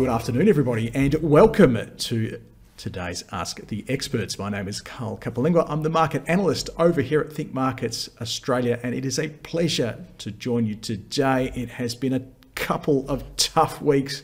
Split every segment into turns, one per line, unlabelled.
Good afternoon, everybody, and welcome to today's Ask the Experts. My name is Carl Capolingua. I'm the market analyst over here at Think Markets Australia, and it is a pleasure to join you today. It has been a couple of tough weeks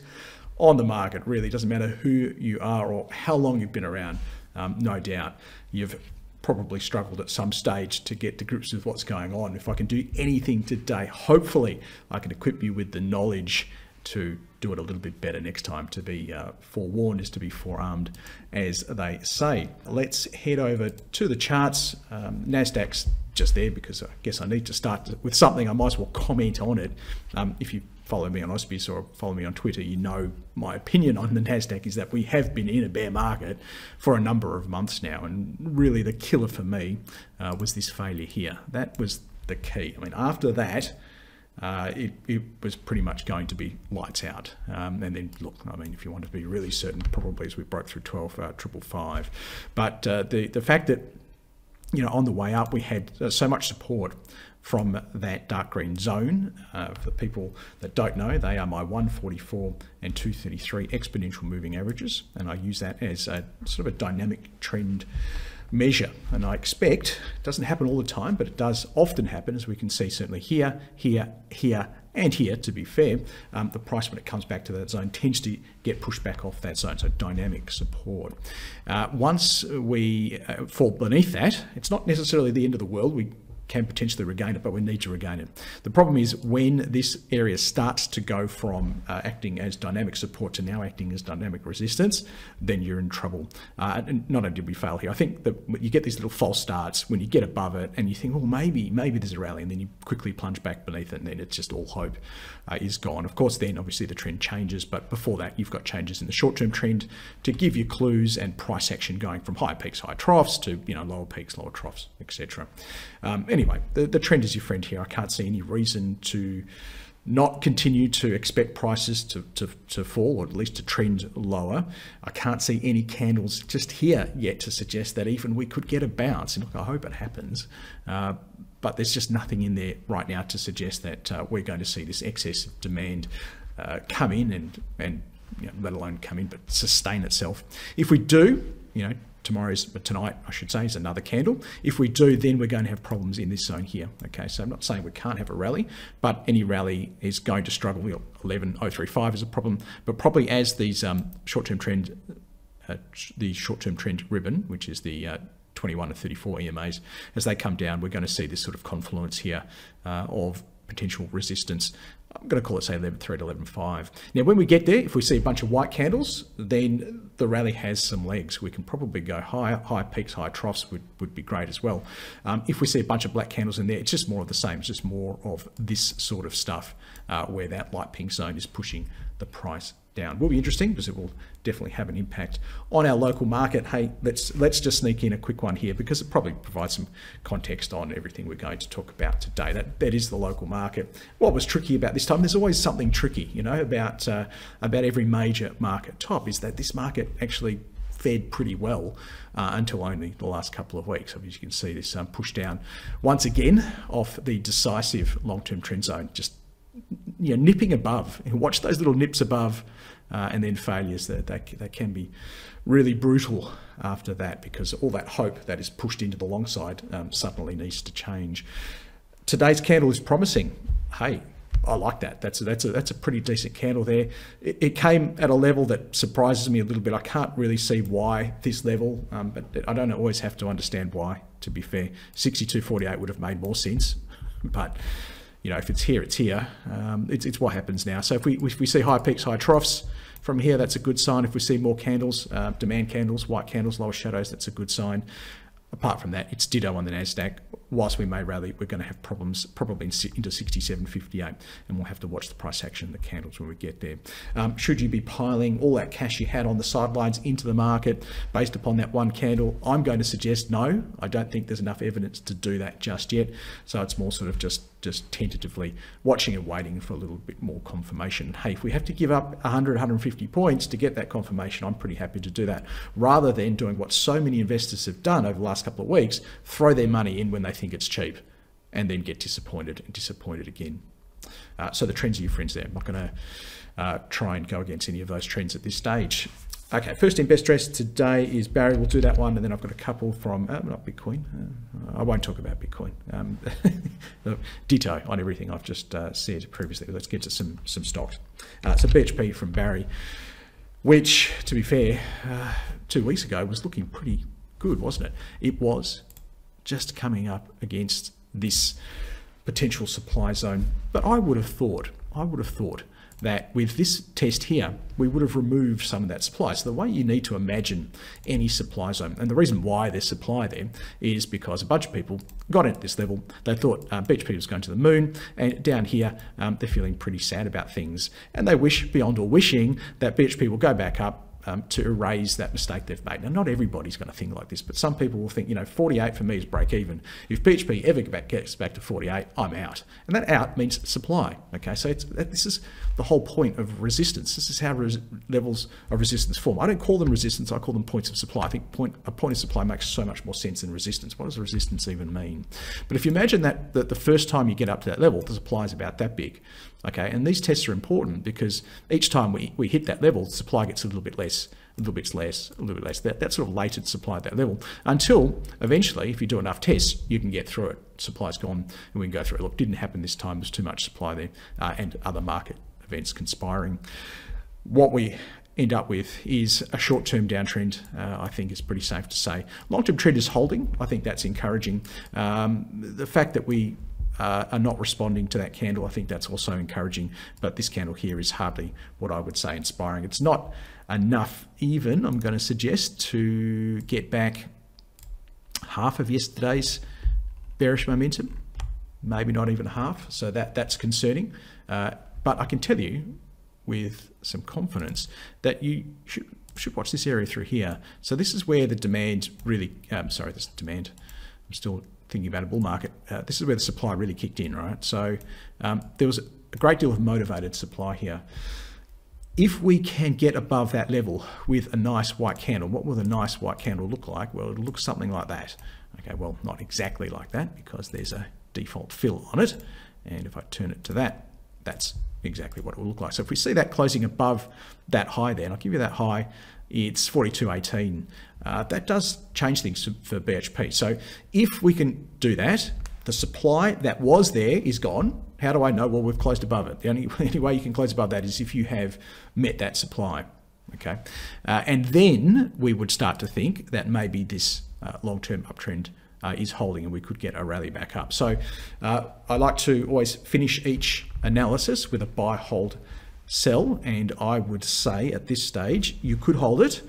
on the market, really. It doesn't matter who you are or how long you've been around, um, no doubt. You've probably struggled at some stage to get to grips with what's going on. If I can do anything today, hopefully I can equip you with the knowledge to do it a little bit better next time. To be uh, forewarned is to be forearmed, as they say. Let's head over to the charts. Um, Nasdaq's just there because I guess I need to start with something. I might as well comment on it. Um, if you follow me on Auspice or follow me on Twitter, you know my opinion on the Nasdaq is that we have been in a bear market for a number of months now, and really the killer for me uh, was this failure here. That was the key. I mean, after that uh, it, it, was pretty much going to be lights out. Um, and then, look, I mean, if you want to be really certain, probably as we broke through 12, uh, triple five. But uh, the, the fact that, you know, on the way up, we had uh, so much support from that dark green zone. Uh, for people that don't know, they are my 144 and 233 exponential moving averages. And I use that as a sort of a dynamic trend measure. And I expect, it doesn't happen all the time, but it does often happen, as we can see certainly here, here, here, and here, to be fair, um, the price when it comes back to that zone tends to get pushed back off that zone, so dynamic support. Uh, once we uh, fall beneath that, it's not necessarily the end of the world. We can potentially regain it, but we need to regain it. The problem is when this area starts to go from uh, acting as dynamic support to now acting as dynamic resistance, then you're in trouble. Uh, and not only did we fail here, I think that you get these little false starts when you get above it and you think, well, maybe, maybe there's a rally, and then you quickly plunge back beneath it, and then it's just all hope uh, is gone. Of course, then obviously the trend changes, but before that, you've got changes in the short-term trend to give you clues and price action going from high peaks, high troughs to you know lower peaks, lower troughs, etc. Um, anyway, the, the trend is your friend here. I can't see any reason to not continue to expect prices to, to, to fall or at least to trend lower. I can't see any candles just here yet to suggest that even we could get a bounce. And look, I hope it happens. Uh, but there's just nothing in there right now to suggest that uh, we're going to see this excess demand uh, come in and, and you know, let alone come in, but sustain itself. If we do, you know, tomorrow's, but tonight, I should say, is another candle. If we do, then we're going to have problems in this zone here. Okay, so I'm not saying we can't have a rally, but any rally is going to struggle. 11035 is a problem, but probably as these um, short-term trend, uh, the short-term trend ribbon, which is the uh, 21 to 34 EMAs, as they come down, we're going to see this sort of confluence here uh, of potential resistance. I'm going to call it, say, 11.3 to 11.5. Now, when we get there, if we see a bunch of white candles, then the rally has some legs. We can probably go higher. High peaks, high troughs would, would be great as well. Um, if we see a bunch of black candles in there, it's just more of the same. It's just more of this sort of stuff uh, where that light pink zone is pushing the price down. Will be interesting because it will definitely have an impact on our local market. Hey, let's let's just sneak in a quick one here because it probably provides some context on everything we're going to talk about today. That that is the local market. What was tricky about this time? There's always something tricky, you know, about uh, about every major market top is that this market actually fed pretty well uh, until only the last couple of weeks. As you can see, this um, push down once again off the decisive long-term trend zone, just you know, nipping above. Watch those little nips above uh, and then failures that, that, that can be really brutal after that because all that hope that is pushed into the long side um, suddenly needs to change. Today's candle is promising. Hey, I like that. That's a, that's a, that's a pretty decent candle there. It, it, came at a level that surprises me a little bit. I can't really see why this level, um, but I don't always have to understand why. To be fair, 62.48 would have made more sense, but you know if it's here, it's here. Um, it's, it's what happens now. So if we if we see high peaks, high troughs, from here, that's a good sign. If we see more candles, uh, demand candles, white candles, lower shadows, that's a good sign. Apart from that, it's ditto on the NASDAQ. Whilst we may rally, we're going to have problems probably into 67.58, and we'll have to watch the price action, the candles when we get there. Um, should you be piling all that cash you had on the sidelines into the market based upon that one candle? I'm going to suggest no. I don't think there's enough evidence to do that just yet. So it's more sort of just just tentatively watching and waiting for a little bit more confirmation. Hey, if we have to give up 100, 150 points to get that confirmation, I'm pretty happy to do that. Rather than doing what so many investors have done over the last couple of weeks, throw their money in when they think it's cheap and then get disappointed and disappointed again. Uh, so the trends are your friends there. I'm not going to uh, try and go against any of those trends at this stage. Okay, first in best dress today is Barry. We'll do that one, and then I've got a couple from uh, not Bitcoin. Uh, I won't talk about Bitcoin. Um, ditto on everything I've just uh, said previously. Let's get to some some stocks. Uh, so BHP from Barry, which, to be fair, two weeks ago was looking pretty good, wasn't it? It was just coming up against this potential supply zone. But I would have thought, I would have thought that with this test here, we would have removed some of that supply. So the way you need to imagine any supply zone, and the reason why there's supply there is because a bunch of people got at this level. They thought uh, BHP was going to the moon, and down here um, they're feeling pretty sad about things, and they wish beyond all wishing that BHP will go back up um, to erase that mistake they've made. Now, not everybody's going to think like this, but some people will think, you know, 48 for me is break even. If BHP ever gets back to 48, I'm out. And that out means supply. Okay, so this is the whole point of resistance. This is how res levels of resistance form. I don't call them resistance, I call them points of supply. I think point, a point of supply makes so much more sense than resistance. What does resistance even mean? But if you imagine that, that the first time you get up to that level, the supply is about that big. Okay, and these tests are important because each time we, we hit that level, supply gets a little bit less, a little bit less, a little bit less. That, that sort of latent supply at that level until eventually, if you do enough tests, you can get through it. Supply's gone and we can go through it. Look, didn't happen this time. There's too much supply there uh, and other market events conspiring. What we end up with is a short-term downtrend, uh, I think is pretty safe to say. Long-term trend is holding. I think that's encouraging. Um, the fact that we uh, are not responding to that candle, I think that's also encouraging. But this candle here is hardly what I would say inspiring. It's not enough even, I'm going to suggest, to get back half of yesterday's bearish momentum, maybe not even half. So that that's concerning. Uh, but I can tell you with some confidence that you should should watch this area through here. So this is where the demand really, um, sorry, this demand, I'm still thinking about a bull market, uh, this is where the supply really kicked in, right? So um, there was a great deal of motivated supply here. If we can get above that level with a nice white candle, what will a nice white candle look like? Well, it'll look something like that. Okay, well, not exactly like that because there's a default fill on it. And if I turn it to that, that's exactly what it will look like. So if we see that closing above that high there, and I'll give you that high, it's 42.18. Uh, that does change things for BHP. So if we can do that, the supply that was there is gone. How do I know? Well, we've closed above it. The only, only way you can close above that is if you have met that supply. Okay, uh, and then we would start to think that maybe this uh, long-term uptrend uh, is holding and we could get a rally back up. So uh, I like to always finish each analysis with a buy, hold, sell, and I would say at this stage you could hold it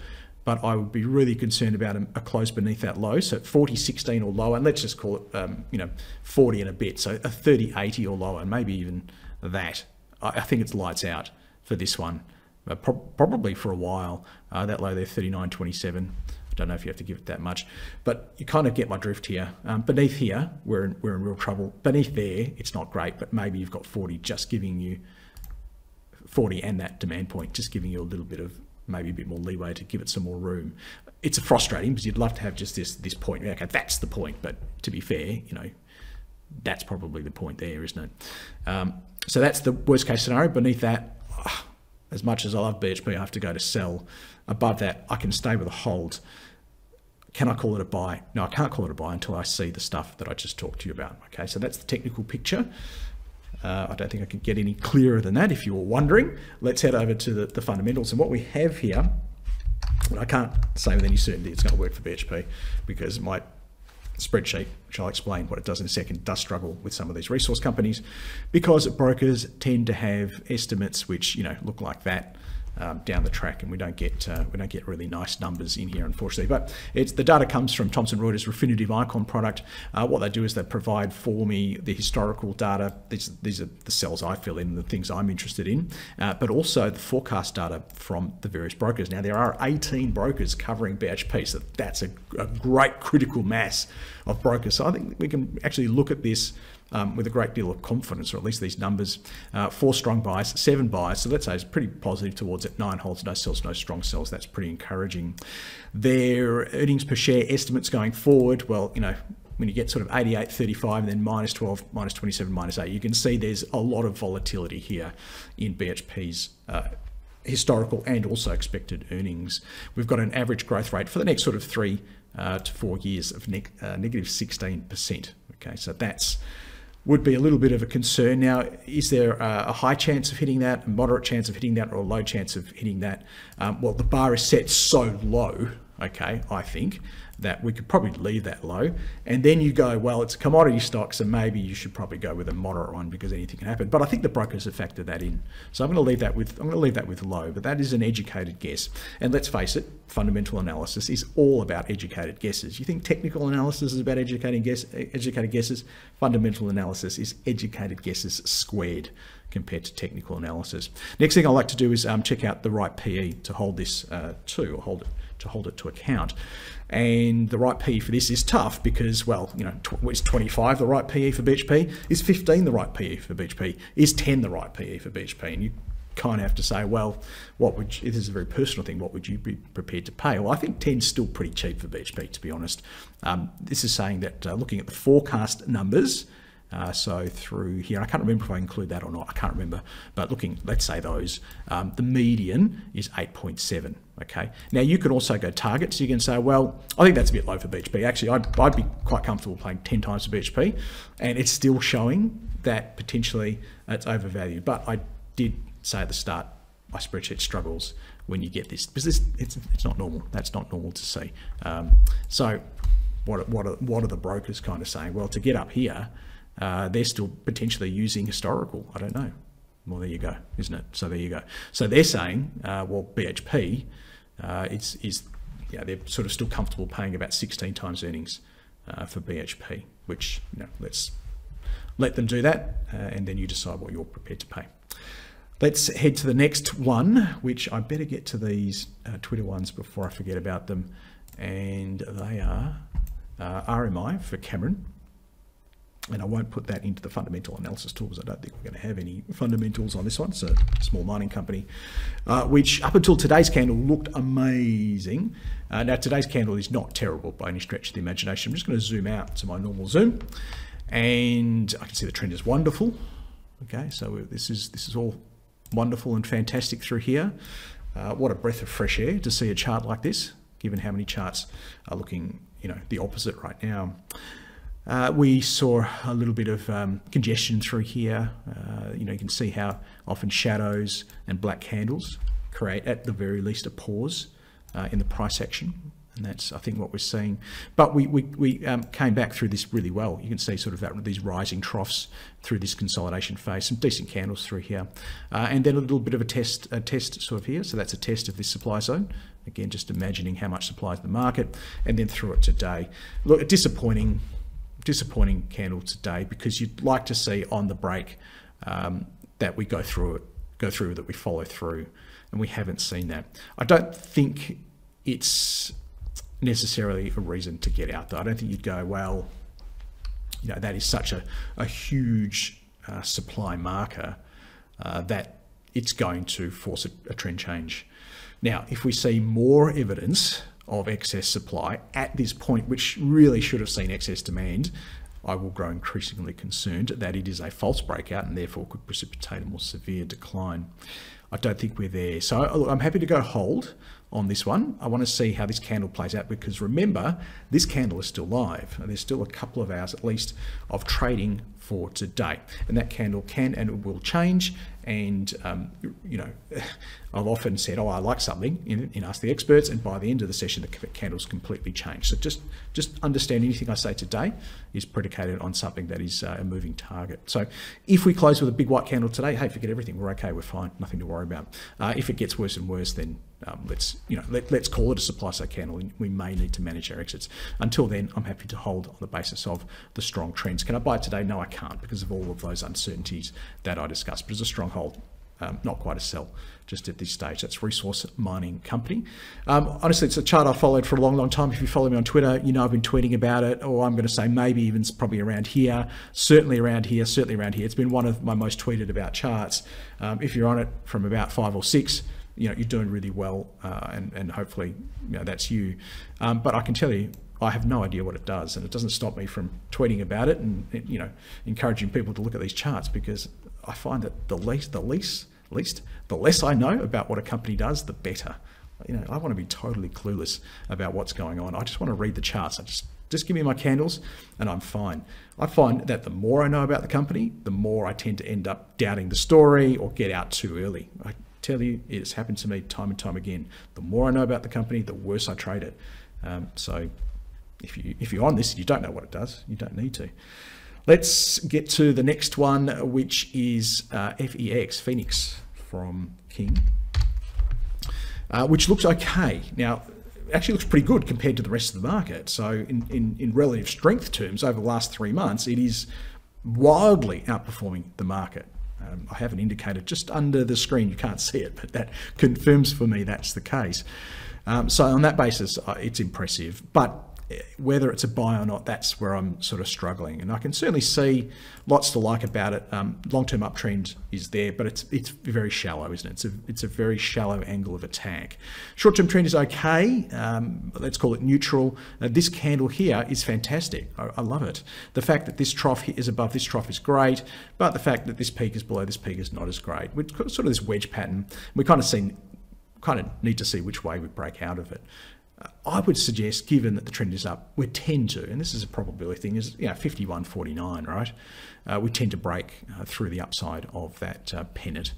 but I would be really concerned about a, a close beneath that low. So 40, 16 or lower, and let's just call it, um, you know, 40 and a bit. So a 30, 80 or lower, and maybe even that. I, I think it's lights out for this one, uh, pro probably for a while. Uh, that low there, 39, 27. I don't know if you have to give it that much, but you kind of get my drift here. Um, beneath here, we're in, we're in real trouble. Beneath there, it's not great, but maybe you've got 40 just giving you 40 and that demand point, just giving you a little bit of maybe a bit more leeway to give it some more room. It's frustrating because you'd love to have just this this point. Okay, that's the point. But to be fair, you know, that's probably the point there, isn't it? Um, so that's the worst case scenario. Beneath that, oh, as much as I love BHP, I have to go to sell. Above that, I can stay with a hold. Can I call it a buy? No, I can't call it a buy until I see the stuff that I just talked to you about. Okay, so that's the technical picture. Uh, I don't think I could get any clearer than that if you were wondering. Let's head over to the, the fundamentals. And what we have here, I can't say with any certainty it's going to work for BHP because my spreadsheet, which I'll explain what it does in a second, does struggle with some of these resource companies because brokers tend to have estimates which, you know, look like that um, down the track, and we don't get uh, we don't get really nice numbers in here, unfortunately. But it's the data comes from Thomson Reuters Refinitiv Eikon product. Uh, what they do is they provide for me the historical data. These these are the cells I fill in, the things I'm interested in, uh, but also the forecast data from the various brokers. Now there are 18 brokers covering BHP, so that's a, a great critical mass of brokers. So I think we can actually look at this um, with a great deal of confidence, or at least these numbers. Uh, four strong buys, seven buys. So let's say it's pretty positive towards it. Nine holds, no sells, no strong sells. That's pretty encouraging. Their earnings per share estimates going forward, well, you know, when you get sort of 88, 35, and then minus 12, minus 27, minus 8, you can see there's a lot of volatility here in BHP's uh, historical and also expected earnings. We've got an average growth rate for the next sort of three uh, to four years of uh, negative 16%. Okay, so that's would be a little bit of a concern. Now, is there a high chance of hitting that, a moderate chance of hitting that, or a low chance of hitting that? Um, well, the bar is set so low, okay, I think, that we could probably leave that low. And then you go, well, it's commodity stock, so maybe you should probably go with a moderate one because anything can happen. But I think the brokers have factored that in. So I'm going to leave that with I'm going to leave that with low, but that is an educated guess. And let's face it, fundamental analysis is all about educated guesses. You think technical analysis is about educating guess, educated guesses? Fundamental analysis is educated guesses squared compared to technical analysis. Next thing I like to do is um, check out the right PE to hold this uh, to, or hold it to hold it to account. And the right PE for this is tough because, well, you know, is 25 the right PE for BHP? Is 15 the right PE for BHP? Is 10 the right PE for BHP? And you kind of have to say, well, what would you, this is a very personal thing. What would you be prepared to pay? Well, I think 10 is still pretty cheap for BHP, to be honest. Um, this is saying that uh, looking at the forecast numbers, uh, so through here, I can't remember if I include that or not. I can't remember. But looking, let's say those, um, the median is 8.7. Okay. Now you can also go target. So you can say, well, I think that's a bit low for BHP. Actually, I'd, I'd be quite comfortable playing 10 times for BHP, and it's still showing that potentially it's overvalued. But I did say at the start, my spreadsheet struggles when you get this because this, it's, it's not normal. That's not normal to see. Um, so what, what, are, what are the brokers kind of saying? Well, to get up here, uh, they're still potentially using historical. I don't know. Well, there you go, isn't it? So there you go. So they're saying, uh, well, BHP uh, is, is yeah, they're sort of still comfortable paying about 16 times earnings uh, for BHP, which you know, let's let them do that, uh, and then you decide what you're prepared to pay. Let's head to the next one, which I better get to these uh, Twitter ones before I forget about them, and they are RMI for Cameron and I won't put that into the fundamental analysis tools. I don't think we're going to have any fundamentals on this one. It's a small mining company, uh, which up until today's candle looked amazing. Uh, now today's candle is not terrible by any stretch of the imagination. I'm just going to zoom out to my normal zoom, and I can see the trend is wonderful. Okay, so this is this is all wonderful and fantastic through here. Uh, what a breath of fresh air to see a chart like this, given how many charts are looking, you know, the opposite right now. Uh, we saw a little bit of um, congestion through here. Uh, you know, you can see how often shadows and black candles create, at the very least, a pause uh, in the price action. And that's, I think, what we're seeing. But we, we, we um, came back through this really well. You can see sort of that, these rising troughs through this consolidation phase, some decent candles through here. Uh, and then a little bit of a test, a test sort of here. So that's a test of this supply zone. Again, just imagining how much supply is the market. And then through it today. Look, disappointing disappointing candle today because you'd like to see on the break um, that we go through it, go through that we follow through, and we haven't seen that. I don't think it's necessarily a reason to get out though. I don't think you'd go, well, you know, that is such a, a huge uh, supply marker uh, that it's going to force a, a trend change. Now, if we see more evidence of excess supply at this point, which really should have seen excess demand, I will grow increasingly concerned that it is a false breakout and therefore could precipitate a more severe decline. I don't think we're there. So I'm happy to go hold on this one. I want to see how this candle plays out because remember, this candle is still live. There's still a couple of hours at least of trading for today. And that candle can and will change. And, um, you know, I've often said, oh, I like something in, in Ask the Experts. And by the end of the session, the candle's completely changed. So just, just understand anything I say today is predicated on something that is uh, a moving target. So if we close with a big white candle today, hey, forget everything. We're okay. We're fine. Nothing to worry about. Uh, if it gets worse and worse, then um, let's you know let, let's call it a supply side candle. We may need to manage our exits. Until then, I'm happy to hold on the basis of the strong trends. Can I buy today? No, I can't because of all of those uncertainties that I discussed. But it's a strong hold. Um, not quite a sell just at this stage. That's Resource Mining Company. Um, honestly, it's a chart I've followed for a long, long time. If you follow me on Twitter, you know I've been tweeting about it, or I'm going to say maybe even probably around here, certainly around here, certainly around here. It's been one of my most tweeted about charts. Um, if you're on it from about five or six, you know you're doing really well, uh, and and hopefully you know that's you. Um, but I can tell you, I have no idea what it does, and it doesn't stop me from tweeting about it and you know encouraging people to look at these charts because I find that the least, the least, least, the less I know about what a company does, the better. You know, I want to be totally clueless about what's going on. I just want to read the charts. I just just give me my candles and I'm fine. I find that the more I know about the company, the more I tend to end up doubting the story or get out too early. I tell you, it's happened to me time and time again. The more I know about the company, the worse I trade it. Um, so if you if you're on this you don't know what it does, you don't need to. Let's get to the next one, which is uh, FEX Fenix from King, uh, which looks okay. Now, actually looks pretty good compared to the rest of the market. So, in, in, in relative strength terms, over the last three months, it is wildly outperforming the market. Um, I have an indicator just under the screen. You can't see it, but that confirms for me that's the case. Um, so on that basis, uh, it's impressive. But whether it's a buy or not, that's where I'm sort of struggling. And I can certainly see lots to like about it. Um, long-term uptrend is there, but it's it's very shallow, isn't it? It's a, it's a very shallow angle of attack. Short-term trend is okay. Um, let's call it neutral. Uh, this candle here is fantastic. I, I, love it. The fact that this trough is above this trough is great, but the fact that this peak is below this peak is not as great. We've got sort of this wedge pattern. We kind of see kind of need to see which way we break out of it. I would suggest, given that the trend is up, we tend to, and this is a probability thing, is you know 51.49, right? Uh, we tend to break uh, through the upside of that uh, pennant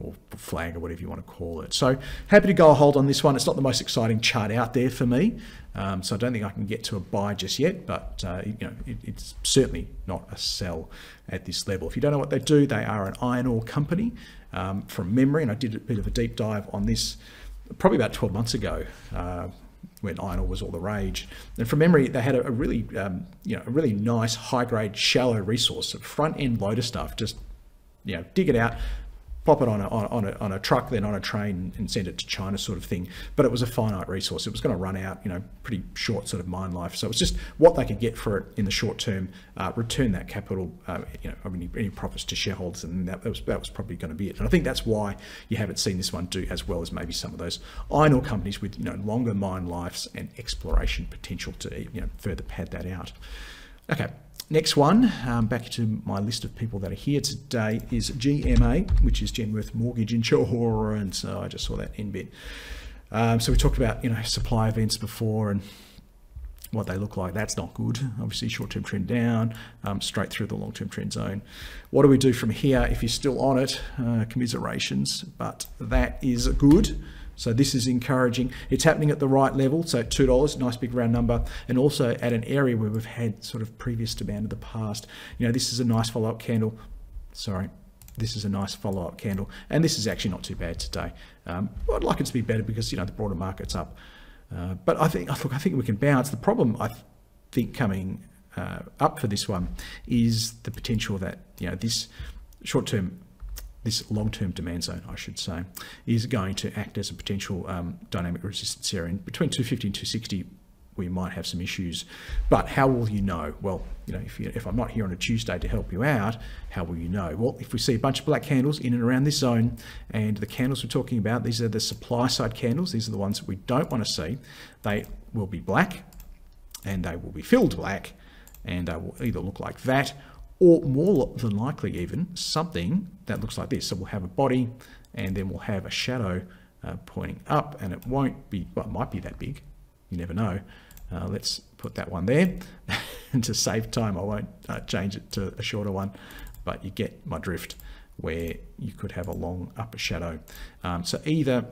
or flag or whatever you want to call it. So happy to go a hold on this one. It's not the most exciting chart out there for me, um, so I don't think I can get to a buy just yet. But uh, you know, it, it's certainly not a sell at this level. If you don't know what they do, they are an iron ore company um, from memory, and I did a bit of a deep dive on this probably about 12 months ago. Uh, when iron ore was all the rage. And from memory, they had a, really, um, you know, a really nice high grade shallow resource, of front end loader stuff. Just, you know, dig it out, pop it on a, on, a, on a truck, then on a train and send it to China sort of thing. But it was a finite resource. It was going to run out, you know, pretty short sort of mine life. So it was just what they could get for it in the short term, uh, return that capital, uh, you know, any, any profits to shareholders. And that, that, was, that was probably going to be it. And I think that's why you haven't seen this one do as well as maybe some of those iron ore companies with, you know, longer mine lives and exploration potential to, you know, further pad that out. Okay, Next one, um, back to my list of people that are here today, is GMA, which is Genworth Mortgage Insurance. Horror and so I just saw that in bit. Um, so we talked about you know supply events before and what they look like. That's not good. Obviously, short-term trend down, um, straight through the long-term trend zone. What do we do from here? If you're still on it, uh, commiserations, but that is good. So this is encouraging. It's happening at the right level, so $2, nice big round number, and also at an area where we've had sort of previous demand in the past. You know, this is a nice follow-up candle. Sorry, this is a nice follow-up candle, and this is actually not too bad today. Um, I'd like it to be better because, you know, the broader market's up. Uh, but I think, look, I think we can bounce. The problem I think coming uh, up for this one is the potential that, you know, this short-term this long-term demand zone, I should say, is going to act as a potential um, dynamic resistance area. And between 250 and 260, we might have some issues. But how will you know? Well, you know, if, you, if I'm not here on a Tuesday to help you out, how will you know? Well, if we see a bunch of black candles in and around this zone, and the candles we're talking about, these are the supply side candles. These are the ones that we don't want to see. They will be black, and they will be filled black, and they will either look like that or more than likely even something that looks like this. So we'll have a body and then we'll have a shadow uh, pointing up and it won't be, well, it might be that big. You never know. Uh, let's put that one there. and to save time, I won't uh, change it to a shorter one, but you get my drift where you could have a long upper shadow. Um, so either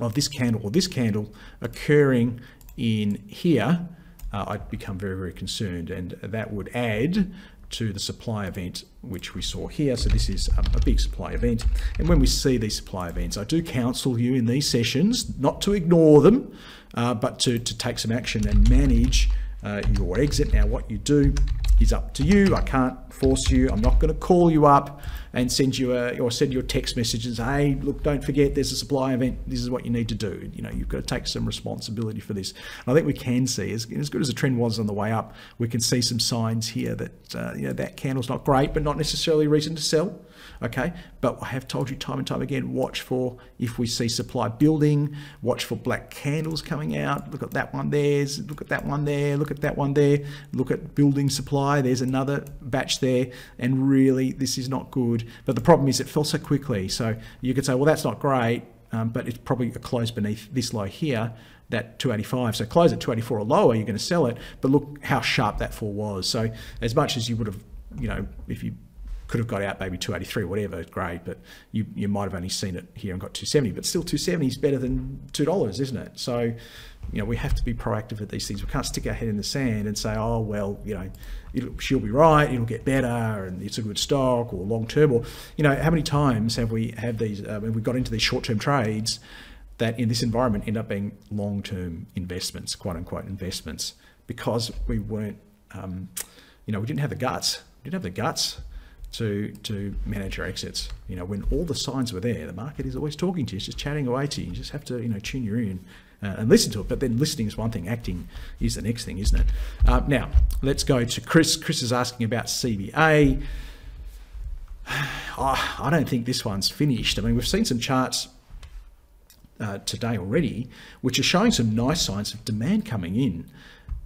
of this candle or this candle occurring in here, uh, I'd become very, very concerned and that would add to the supply event, which we saw here. So this is um, a big supply event. And when we see these supply events, I do counsel you in these sessions not to ignore them, uh, but to, to take some action and manage uh, your exit. Now, what you do is up to you. I can't force you. I'm not going to call you up and send you a or send you a text message and say, hey, look, don't forget there's a supply event. This is what you need to do. You know, you've got to take some responsibility for this. And I think we can see, as, as good as the trend was on the way up, we can see some signs here that uh, you know that candle's not great, but not necessarily reason to sell. Okay, but I have told you time and time again, watch for if we see supply building, watch for black candles coming out. Look at that one there, look at that one there, look at that one there, look at building supply. There's another batch there, and really, this is not good. But the problem is it fell so quickly. So you could say, well, that's not great, um, but it's probably a close beneath this low here that 285. So close at 284 or lower, you're going to sell it. But look how sharp that fall was. So as much as you would have, you know, if you could have got out maybe 283, whatever, great, but you, you might have only seen it here and got 270, but still 270 is better than $2, isn't it? So, you know, we have to be proactive at these things. We can't stick our head in the sand and say, oh, well, you know, she'll be right, it'll get better, and it's a good stock or long term. Or, you know, how many times have we had these, uh, when we got into these short term trades that in this environment end up being long term investments, quote unquote investments, because we weren't, um, you know, we didn't have the guts. We didn't have the guts to to manage your exits. You know, when all the signs were there, the market is always talking to you, it's just chatting away to you. You just have to, you know, tune your in uh, and listen to it. But then listening is one thing, acting is the next thing, isn't it? Uh, now, let's go to Chris. Chris is asking about CBA. Oh, I don't think this one's finished. I mean, we've seen some charts uh, today already, which are showing some nice signs of demand coming in.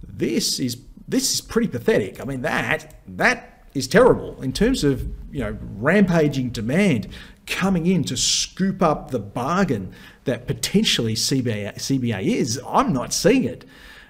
This is this is pretty pathetic. I mean, that that is terrible in terms of you know rampaging demand coming in to scoop up the bargain that potentially CBA, CBA is. I'm not seeing it.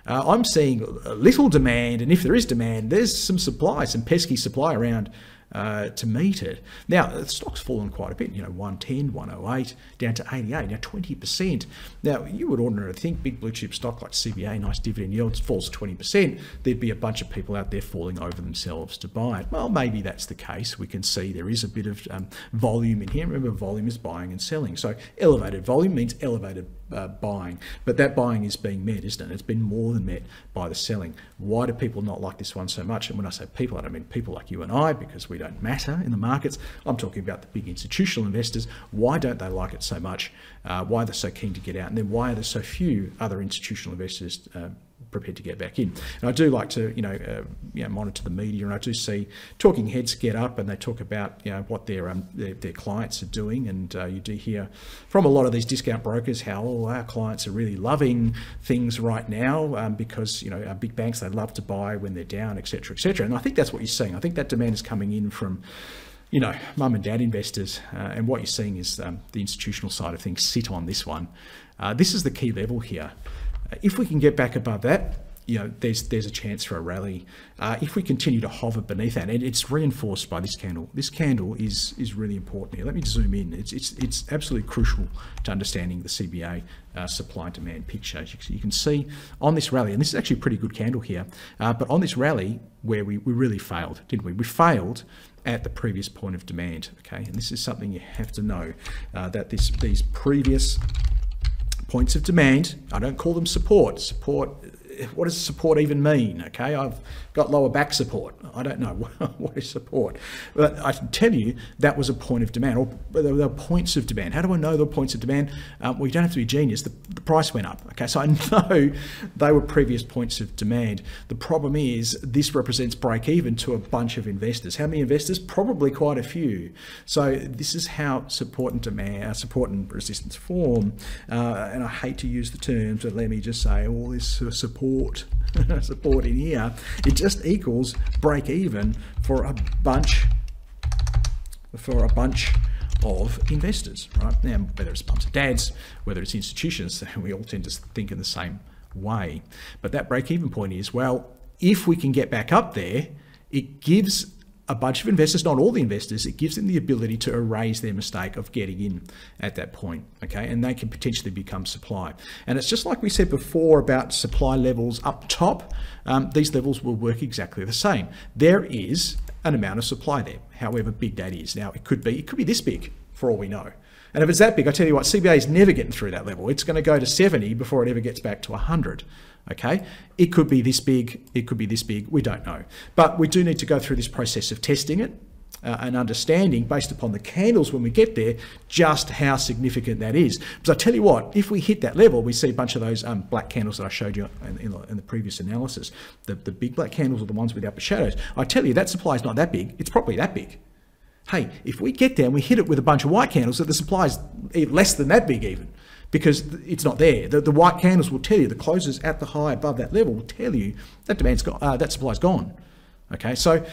Uh, I'm seeing little demand, and if there is demand, there's some supply, some pesky supply around uh, to meet it. Now, the stock's fallen quite a bit, you know, 110, 108, down to 88, now 20%. Now, you would ordinarily think big blue chip stock like CBA, nice dividend yields, falls 20%, there'd be a bunch of people out there falling over themselves to buy it. Well, maybe that's the case. We can see there is a bit of um, volume in here. Remember, volume is buying and selling. So elevated volume means elevated uh, buying. But that buying is being met, isn't it? It's been more than met by the selling. Why do people not like this one so much? And when I say people, I don't mean people like you and I, because we don't matter in the markets. I'm talking about the big institutional investors. Why don't they like it so much? Uh, why are they so keen to get out? And then why are there so few other institutional investors uh, prepared to get back in. And I do like to, you know, uh, you know, monitor the media, and I do see talking heads get up and they talk about, you know, what their um, their, their clients are doing, and uh, you do hear from a lot of these discount brokers how oh, our clients are really loving things right now um, because you know our big banks they love to buy when they're down, etc., etc. And I think that's what you're seeing. I think that demand is coming in from you know, mum and dad investors, uh, and what you're seeing is um, the institutional side of things sit on this one. Uh, this is the key level here. If we can get back above that, you know, there's there's a chance for a rally. Uh, if we continue to hover beneath that, and it's reinforced by this candle. This candle is is really important here. Let me zoom in. It's it's it's absolutely crucial to understanding the CBA uh, supply and demand picture. You, you, can see on this rally, and this is actually a pretty good candle here, uh, but on this rally where we, we really failed, didn't we? We failed at the previous point of demand. Okay, and this is something you have to know uh, that this these previous points of demand. I don't call them support. Support, what does support even mean? Okay, I've got lower back support. I don't know what is support, but I can tell you that was a point of demand, or there were points of demand. How do I know the points of demand? Um, well, you don't have to be genius. The, the price went up. Okay, so I know they were previous points of demand. The problem is this represents break even to a bunch of investors. How many investors? Probably quite a few. So this is how support and demand, uh, support and resistance form. Uh, and I hate to use the terms, but let me just say all this uh, support support in here, it just equals break even for a bunch for a bunch of investors, right? Now, whether it's mums and dads, whether it's institutions, we all tend to think in the same way. But that break even point is, well, if we can get back up there, it gives a bunch of investors, not all the investors, it gives them the ability to erase their mistake of getting in at that point, okay? And they can potentially become supply. And it's just like we said before about supply levels up top, um, these levels will work exactly the same. There is an amount of supply there, however big that is. Now, it could be, it could be this big for all we know. And if it's that big, I tell you what, CBA is never getting through that level. It's going to go to 70 before it ever gets back to 100. Okay, it could be this big, it could be this big, we don't know. But we do need to go through this process of testing it uh, and understanding based upon the candles when we get there just how significant that is. Because I tell you what, if we hit that level, we see a bunch of those um, black candles that I showed you in, in, in, the previous analysis. The, the big black candles are the ones with the upper shadows. I tell you, that supply is not that big. It's probably that big. Hey, if we get there and we hit it with a bunch of white candles, that the supply is less than that big even because it's not there. The, the, white candles will tell you, the closes at the high above that level will tell you that demand's got, uh, that supply's gone. Okay, so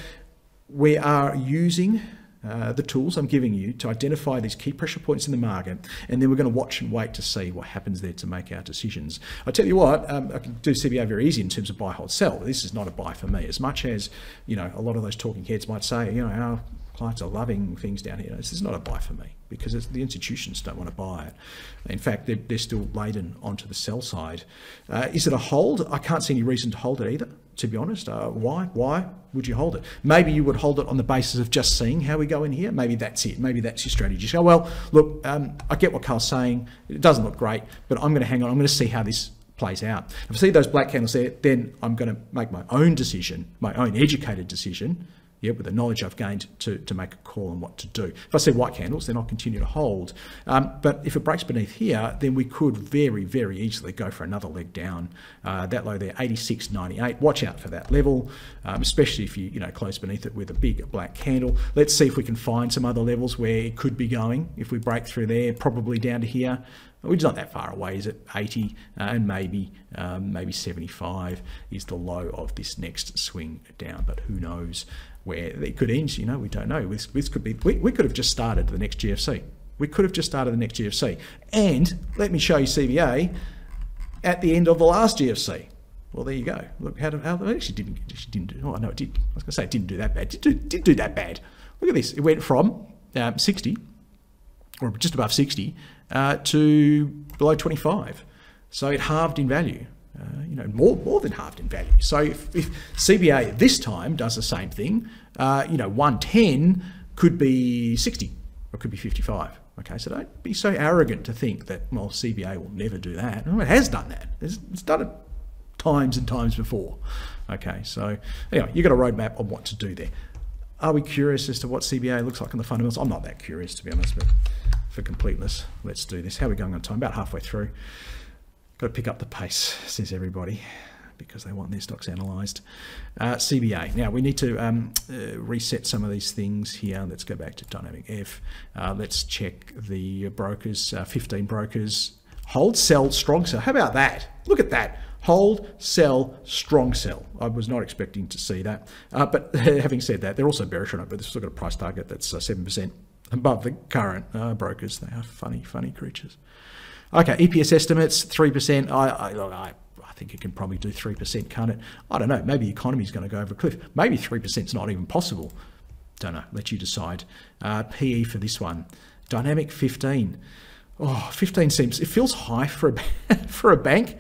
we are using uh, the tools I'm giving you to identify these key pressure points in the market, and then we're going to watch and wait to see what happens there to make our decisions. I tell you what, um, I can do CBA very easy in terms of buy, hold, sell. This is not a buy for me, as much as you know a lot of those talking heads might say, you know, our clients are loving things down here. This is not a buy for me because the institutions don't want to buy it. In fact, they're, they're still laden onto the sell side. Uh, is it a hold? I can't see any reason to hold it either, to be honest. Uh, why? Why would you hold it? Maybe you would hold it on the basis of just seeing how we go in here. Maybe that's it. Maybe that's your strategy. Go, well, look, um, I get what Carl's saying. It doesn't look great, but I'm going to hang on. I'm going to see how this plays out. If I see those black candles there, then I'm going to make my own decision, my own educated decision yeah, with the knowledge I've gained to, to make call on what to do. If I see white candles, then I'll continue to hold. Um, but if it breaks beneath here, then we could very, very easily go for another leg down. Uh, that low there, 86.98. Watch out for that level, um, especially if you, you know, close beneath it with a big black candle. Let's see if we can find some other levels where it could be going. If we break through there, probably down to here which is not that far away, is it? 80 uh, and maybe um, maybe 75 is the low of this next swing down, but who knows where it could end? You know, we don't know. This, this could be. We, we could have just started the next GFC. We could have just started the next GFC. And let me show you CBA at the end of the last GFC. Well, there you go. Look how, how actually didn't actually didn't do. Oh no, it did. I was going to say it didn't do that bad. It did, did do that bad. Look at this. It went from um, 60 or just above 60 uh, to below 25. So it halved in value. Uh, you know, more more than halved in value. So if, if CBA this time does the same thing, uh, you know, 110 could be 60 or could be 55. Okay, so don't be so arrogant to think that well CBA will never do that. It has done that. It's, it's done it times and times before. Okay, so anyway, you've got a roadmap on what to do there. Are we curious as to what CBA looks like in the fundamentals? I'm not that curious to be honest, but for completeness, let's do this. How are we going on time? About halfway through. Got to pick up the pace, says everybody, because they want their stocks analysed. Uh, CBA. Now we need to um, uh, reset some of these things here. Let's go back to Dynamic F. Uh, let's check the brokers. Uh, 15 brokers. Hold, sell, strong sell. How about that? Look at that. Hold, sell, strong sell. I was not expecting to see that. Uh, but having said that, they're also bearish on it, but they've still got a price target that's 7% uh, above the current brokers. They are funny, funny creatures. Okay, EPS estimates, 3%. I, I, look, I, I think it can probably do 3%, can't it? I don't know. Maybe the economy is going to go over a cliff. Maybe 3% is not even possible. Don't know. Let you decide. Uh, PE for this one. Dynamic 15. Oh, 15 seems, it feels high for a, for a bank.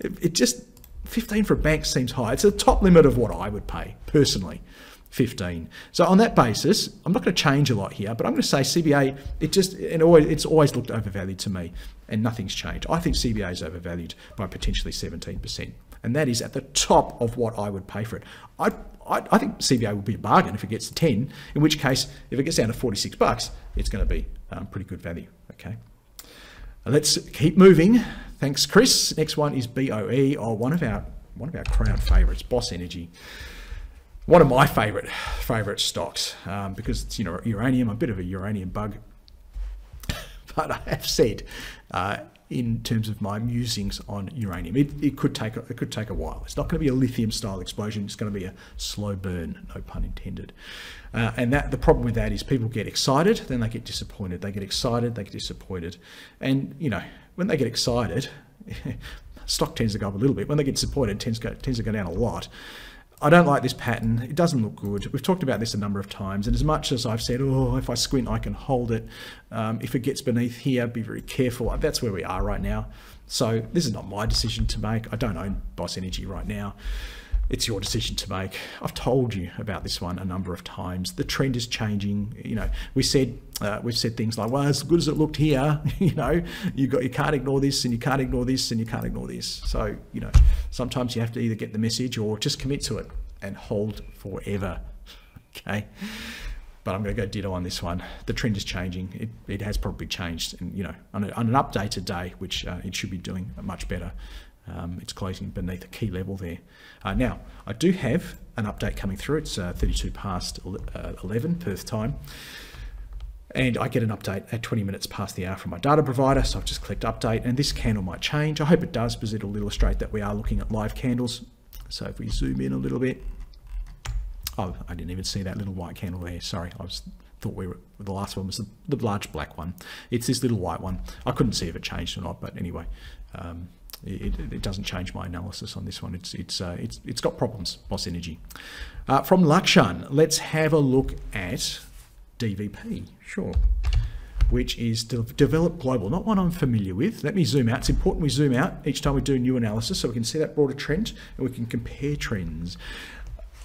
It, it just, 15 for a bank seems high. It's the top limit of what I would pay, personally. 15. So on that basis, I'm not going to change a lot here, but I'm going to say CBA, it just, it always, it's always looked overvalued to me and nothing's changed. I think CBA is overvalued by potentially 17%. And that is at the top of what I would pay for it. I, I, I think CBA will be a bargain if it gets to 10, in which case, if it gets down to 46 bucks, it's going to be um, pretty good value. Okay. Let's keep moving. Thanks, Chris. Next one is BOE, or one of our one of our crowd favourites, Boss Energy one of my favorite favorite stocks um, because it's you know uranium, a bit of a uranium bug. but I have said, uh, in terms of my musings on uranium, it, it could take a, it could take a while. It's not going to be a lithium style explosion. It's going to be a slow burn, no pun intended. Uh, and that the problem with that is people get excited, then they get disappointed. They get excited, they get disappointed, and you know when they get excited. stock tends to go up a little bit. When they get disappointed, it tends to go, tends to go down a lot. I don't like this pattern. It doesn't look good. We've talked about this a number of times, and as much as I've said, oh, if I squint, I can hold it. Um, if it gets beneath here, be very careful. That's where we are right now. So this is not my decision to make. I don't own Boss Energy right now. It's your decision to make. I've told you about this one a number of times. The trend is changing. You know, we said uh, we've said things like, "Well, as good as it looked here," you know, you got you can't ignore this, and you can't ignore this, and you can't ignore this. So, you know, sometimes you have to either get the message or just commit to it and hold forever. okay, but I'm going to go ditto on this one. The trend is changing. It, it has probably changed, and you know, on, a, on an updated day, which uh, it should be doing much better. Um, it's closing beneath a key level there. Uh, now, I do have an update coming through. It's uh, 32 past uh, 11 Perth time. And I get an update at 20 minutes past the hour from my data provider. So I've just clicked update and this candle might change. I hope it does because it'll illustrate that we are looking at live candles. So if we zoom in a little bit, oh, I didn't even see that little white candle there. Sorry, I was thought we were the last one was the, the large black one. It's this little white one. I couldn't see if it changed or not, but anyway, um, it, it, doesn't change my analysis on this one. It's it's uh, it's it's got problems. Boss Energy. Uh, from Lakshan, let's have a look at DVP. Sure. Which is de developed global, not one I'm familiar with. Let me zoom out. It's important we zoom out each time we do a new analysis so we can see that broader trend and we can compare trends.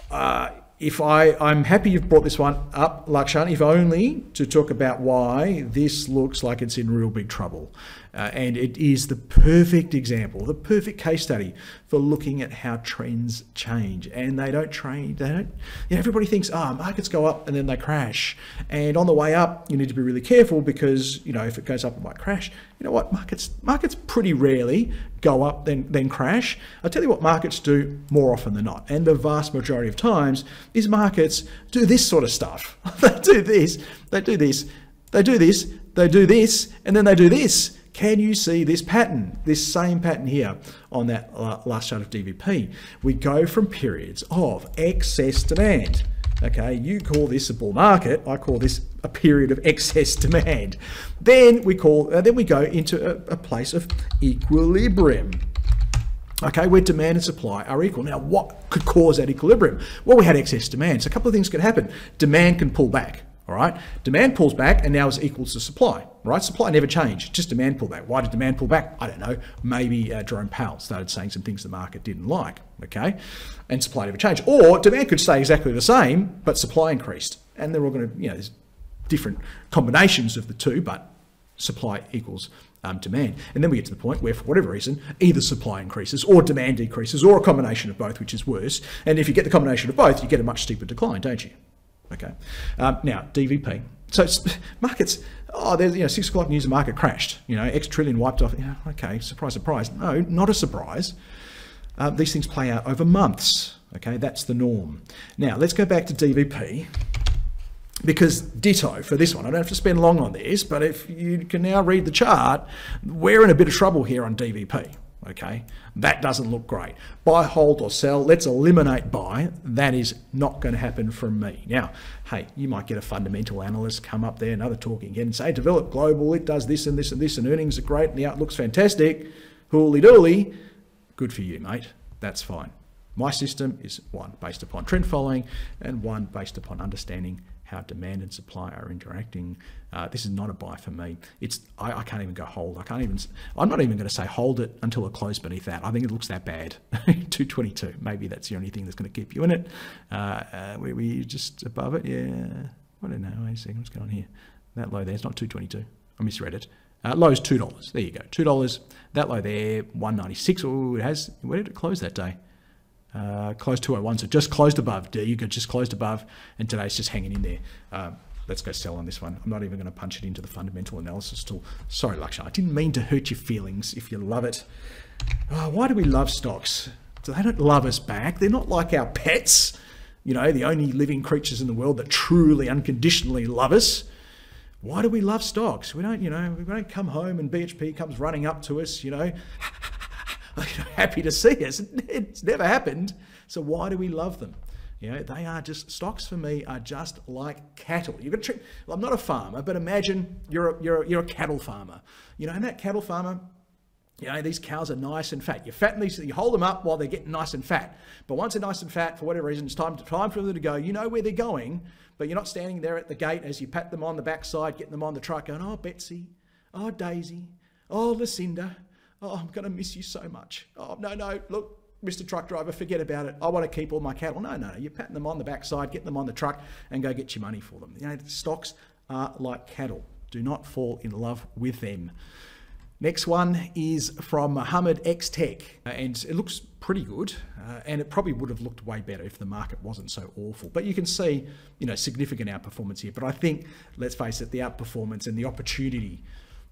Uh, if I, I'm happy you've brought this one up, Lakshan, if only to talk about why this looks like it's in real big trouble. Uh, and it is the perfect example, the perfect case study for looking at how trends change. And they don't train, they don't, you know, everybody thinks, ah, oh, markets go up and then they crash. And on the way up, you need to be really careful because, you know, if it goes up, it might crash. You know what? Markets, markets pretty rarely go up then, then crash. I'll tell you what markets do more often than not. And the vast majority of times is markets do this sort of stuff. they do this, they do this, they do this, they do this, and then they do this. Can you see this pattern, this same pattern here on that last chart of DVP? We go from periods of excess demand. Okay, you call this a bull market. I call this a period of excess demand. Then we call, uh, then we go into a, a place of equilibrium okay, where demand and supply are equal. Now, what could cause that equilibrium? Well, we had excess demand. So a couple of things could happen. Demand can pull back. All right, demand pulls back and now is equals to supply. Right, supply never changed, just demand pull back. Why did demand pull back? I don't know. Maybe uh, Jerome Powell started saying some things the market didn't like. Okay, and supply never changed, or demand could stay exactly the same, but supply increased, and they're all going to, you know, there's different combinations of the two, but supply equals um, demand. And then we get to the point where, for whatever reason, either supply increases or demand decreases, or a combination of both, which is worse. And if you get the combination of both, you get a much steeper decline, don't you? Okay. Um, now, DVP. So markets, oh, there's, you know, six o'clock news, the market crashed. You know, X trillion wiped off. Yeah, okay, surprise, surprise. No, not a surprise. Uh, these things play out over months. Okay, that's the norm. Now, let's go back to DVP because ditto for this one. I don't have to spend long on this, but if you can now read the chart, we're in a bit of trouble here on DVP. Okay, that doesn't look great. Buy, hold, or sell. Let's eliminate buy. That is not going to happen from me. Now, hey, you might get a fundamental analyst come up there, another talking again, and say, develop global, it does this and this and this, and earnings are great, and the outlook's fantastic. Hooly dooly. Good for you, mate. That's fine. My system is one based upon trend following and one based upon understanding how demand and supply are interacting. Uh, this is not a buy for me. It's I, I, can't even go hold. I can't even. I'm not even going to say hold it until it closes beneath that. I think it looks that bad. 222. Maybe that's the only thing that's going to keep you in it. Uh, uh, we we just above it. Yeah. I don't know. Wait a second. What's going on here? That low there. It's not 222. I misread it. Uh, low is two dollars. There you go. Two dollars. That low there. 196. Oh, it has. Where did it close that day? Uh, closed 201, so just closed above. There you go, just closed above, and today's just hanging in there. Uh, let's go sell on this one. I'm not even going to punch it into the fundamental analysis tool. Sorry, Lakshan, I didn't mean to hurt your feelings if you love it. Oh, why do we love stocks? They don't love us back. They're not like our pets, you know, the only living creatures in the world that truly unconditionally love us. Why do we love stocks? We don't, you know, we don't come home and BHP comes running up to us, you know, happy to see us. It's never happened. So why do we love them? You know, they are just stocks for me are just like cattle. You've got to well, I'm not a farmer, but imagine you're a, you're a, you're a cattle farmer. You know, and that cattle farmer, you know, these cows are nice and fat. You fatten these, you hold them up while they're getting nice and fat. But once they're nice and fat, for whatever reason, it's time, to, time for them to go. You know where they're going, but you're not standing there at the gate as you pat them on the backside, getting them on the truck, going, oh, Betsy, oh, Daisy, oh, Lucinda, Oh, I'm going to miss you so much. Oh, no, no, look, Mr. Truck Driver, forget about it. I want to keep all my cattle. No, no, no. you're patting them on the backside, get them on the truck, and go get your money for them. You know, stocks are like cattle. Do not fall in love with them. Next one is from Mohammed Xtek, and it looks pretty good. Uh, and it probably would have looked way better if the market wasn't so awful. But you can see, you know, significant outperformance here. But I think, let's face it, the outperformance and the opportunity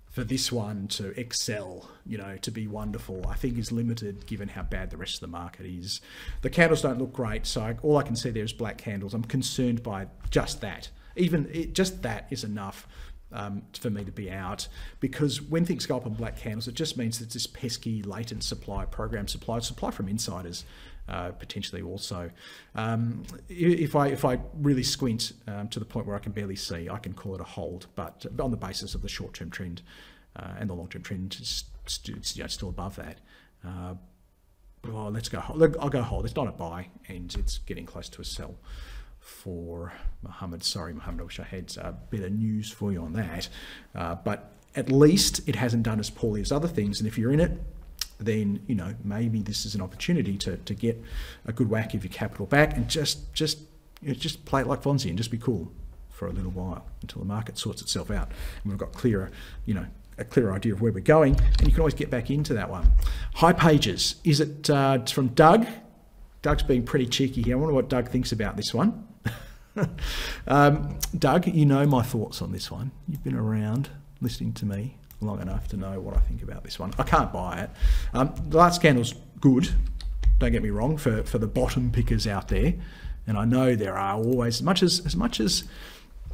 for this one to excel, you know, to be wonderful, I think is limited given how bad the rest of the market is. The candles don't look great, so I, all I can see there is black candles. I'm concerned by just that. Even it, just that is enough um, for me to be out because when things go up on black candles, it just means that this pesky latent supply, program supply, supply from insiders. Uh, potentially also. Um, if I if I really squint um, to the point where I can barely see, I can call it a hold. But on the basis of the short term trend uh, and the long term trend, it's, you know, still above that. Uh, well, let's go. I'll go hold. It's not a buy, and it's getting close to a sell for Mohammed. Sorry, Mohammed. I wish I had uh, better news for you on that. Uh, but at least it hasn't done as poorly as other things. And if you're in it, then you know maybe this is an opportunity to, to get a good whack of your capital back and just just you know, just play it like Fonzie and just be cool for a little while until the market sorts itself out and we've got clearer you know a clearer idea of where we're going and you can always get back into that one. Hipages is it uh, from Doug? Doug's being pretty cheeky here. I wonder what Doug thinks about this one. um, Doug, you know my thoughts on this one. You've been around listening to me long enough to know what I think about this one. I can't buy it. Um, the last candle's good, don't get me wrong, for, for the bottom pickers out there. And I know there are always, as much as, as much as,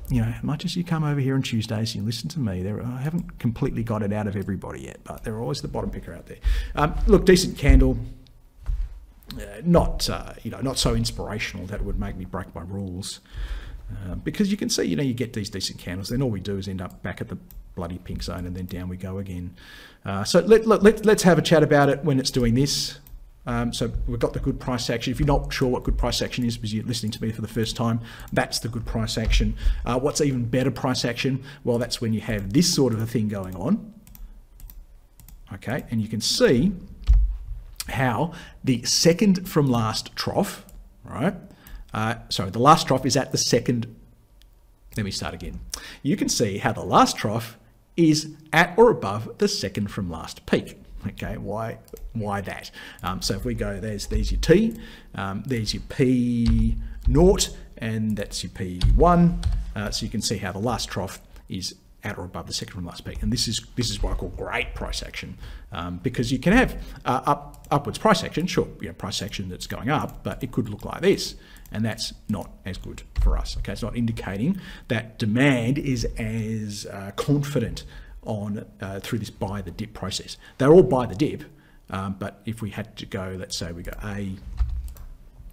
you know, much as you come over here on Tuesdays and you listen to me, there I haven't completely got it out of everybody yet, but there are always the bottom picker out there. Um, look, decent candle, uh, not uh, you know not so inspirational that it would make me break my rules. Uh, because you can see, you know, you get these decent candles, then all we do is end up back at the bloody pink zone and then down we go again. Uh, so let, let, let, let's have a chat about it when it's doing this. Um, so we've got the good price action. If you're not sure what good price action is because you're listening to me for the first time, that's the good price action. Uh, what's even better price action? Well, that's when you have this sort of a thing going on. Okay, and you can see how the second from last trough, right? Uh, sorry, the last trough is at the second. Let me start again. You can see how the last trough is at or above the second from last peak. Okay, why why that? Um, so if we go, there's there's your T, um, there's your P naught, and that's your P1. Uh, so you can see how the last trough is at or above the second from last peak. And this is this is what I call great price action um, because you can have uh, up upwards price action, sure, you know, price action that's going up, but it could look like this, and that's not as good for us. Okay, it's not indicating that demand is as uh, confident on uh, through this buy the dip process. They're all buy the dip, um, but if we had to go, let's say we go A,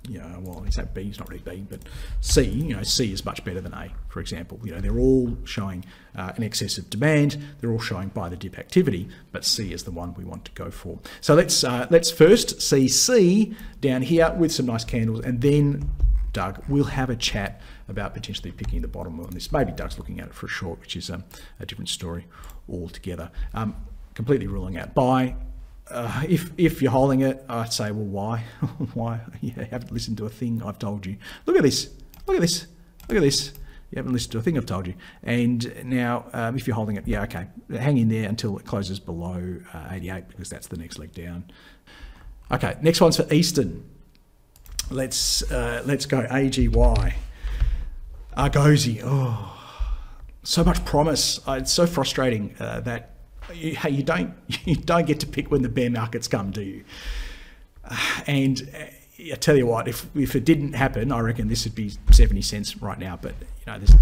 you know, well, is that B? It's not really B, but C, you know, C is much better than A, for example. You know, they're all showing uh, an excess of demand. They're all showing buy the dip activity, but C is the one we want to go for. So let's uh, let's first see C down here with some nice candles, and then Doug, we'll have a chat about potentially picking the bottom on this. Maybe Doug's looking at it for a short, which is um, a different story altogether. Um, completely ruling out buy uh, if if you're holding it, I'd say, well, why? why? You haven't listened to a thing I've told you. Look at this. Look at this. Look at this. You haven't listened to a thing I've told you. And now, um, if you're holding it, yeah, okay, hang in there until it closes below uh, 88 because that's the next leg down. Okay, next one's for Eastern. Let's uh, let's go AGY. Argosy. Oh, so much promise. Uh, it's so frustrating uh, that you, hey, you don't you don't get to pick when the bear markets come, do you? And uh, I tell you what, if if it didn't happen, I reckon this would be seventy cents right now. But you know, this,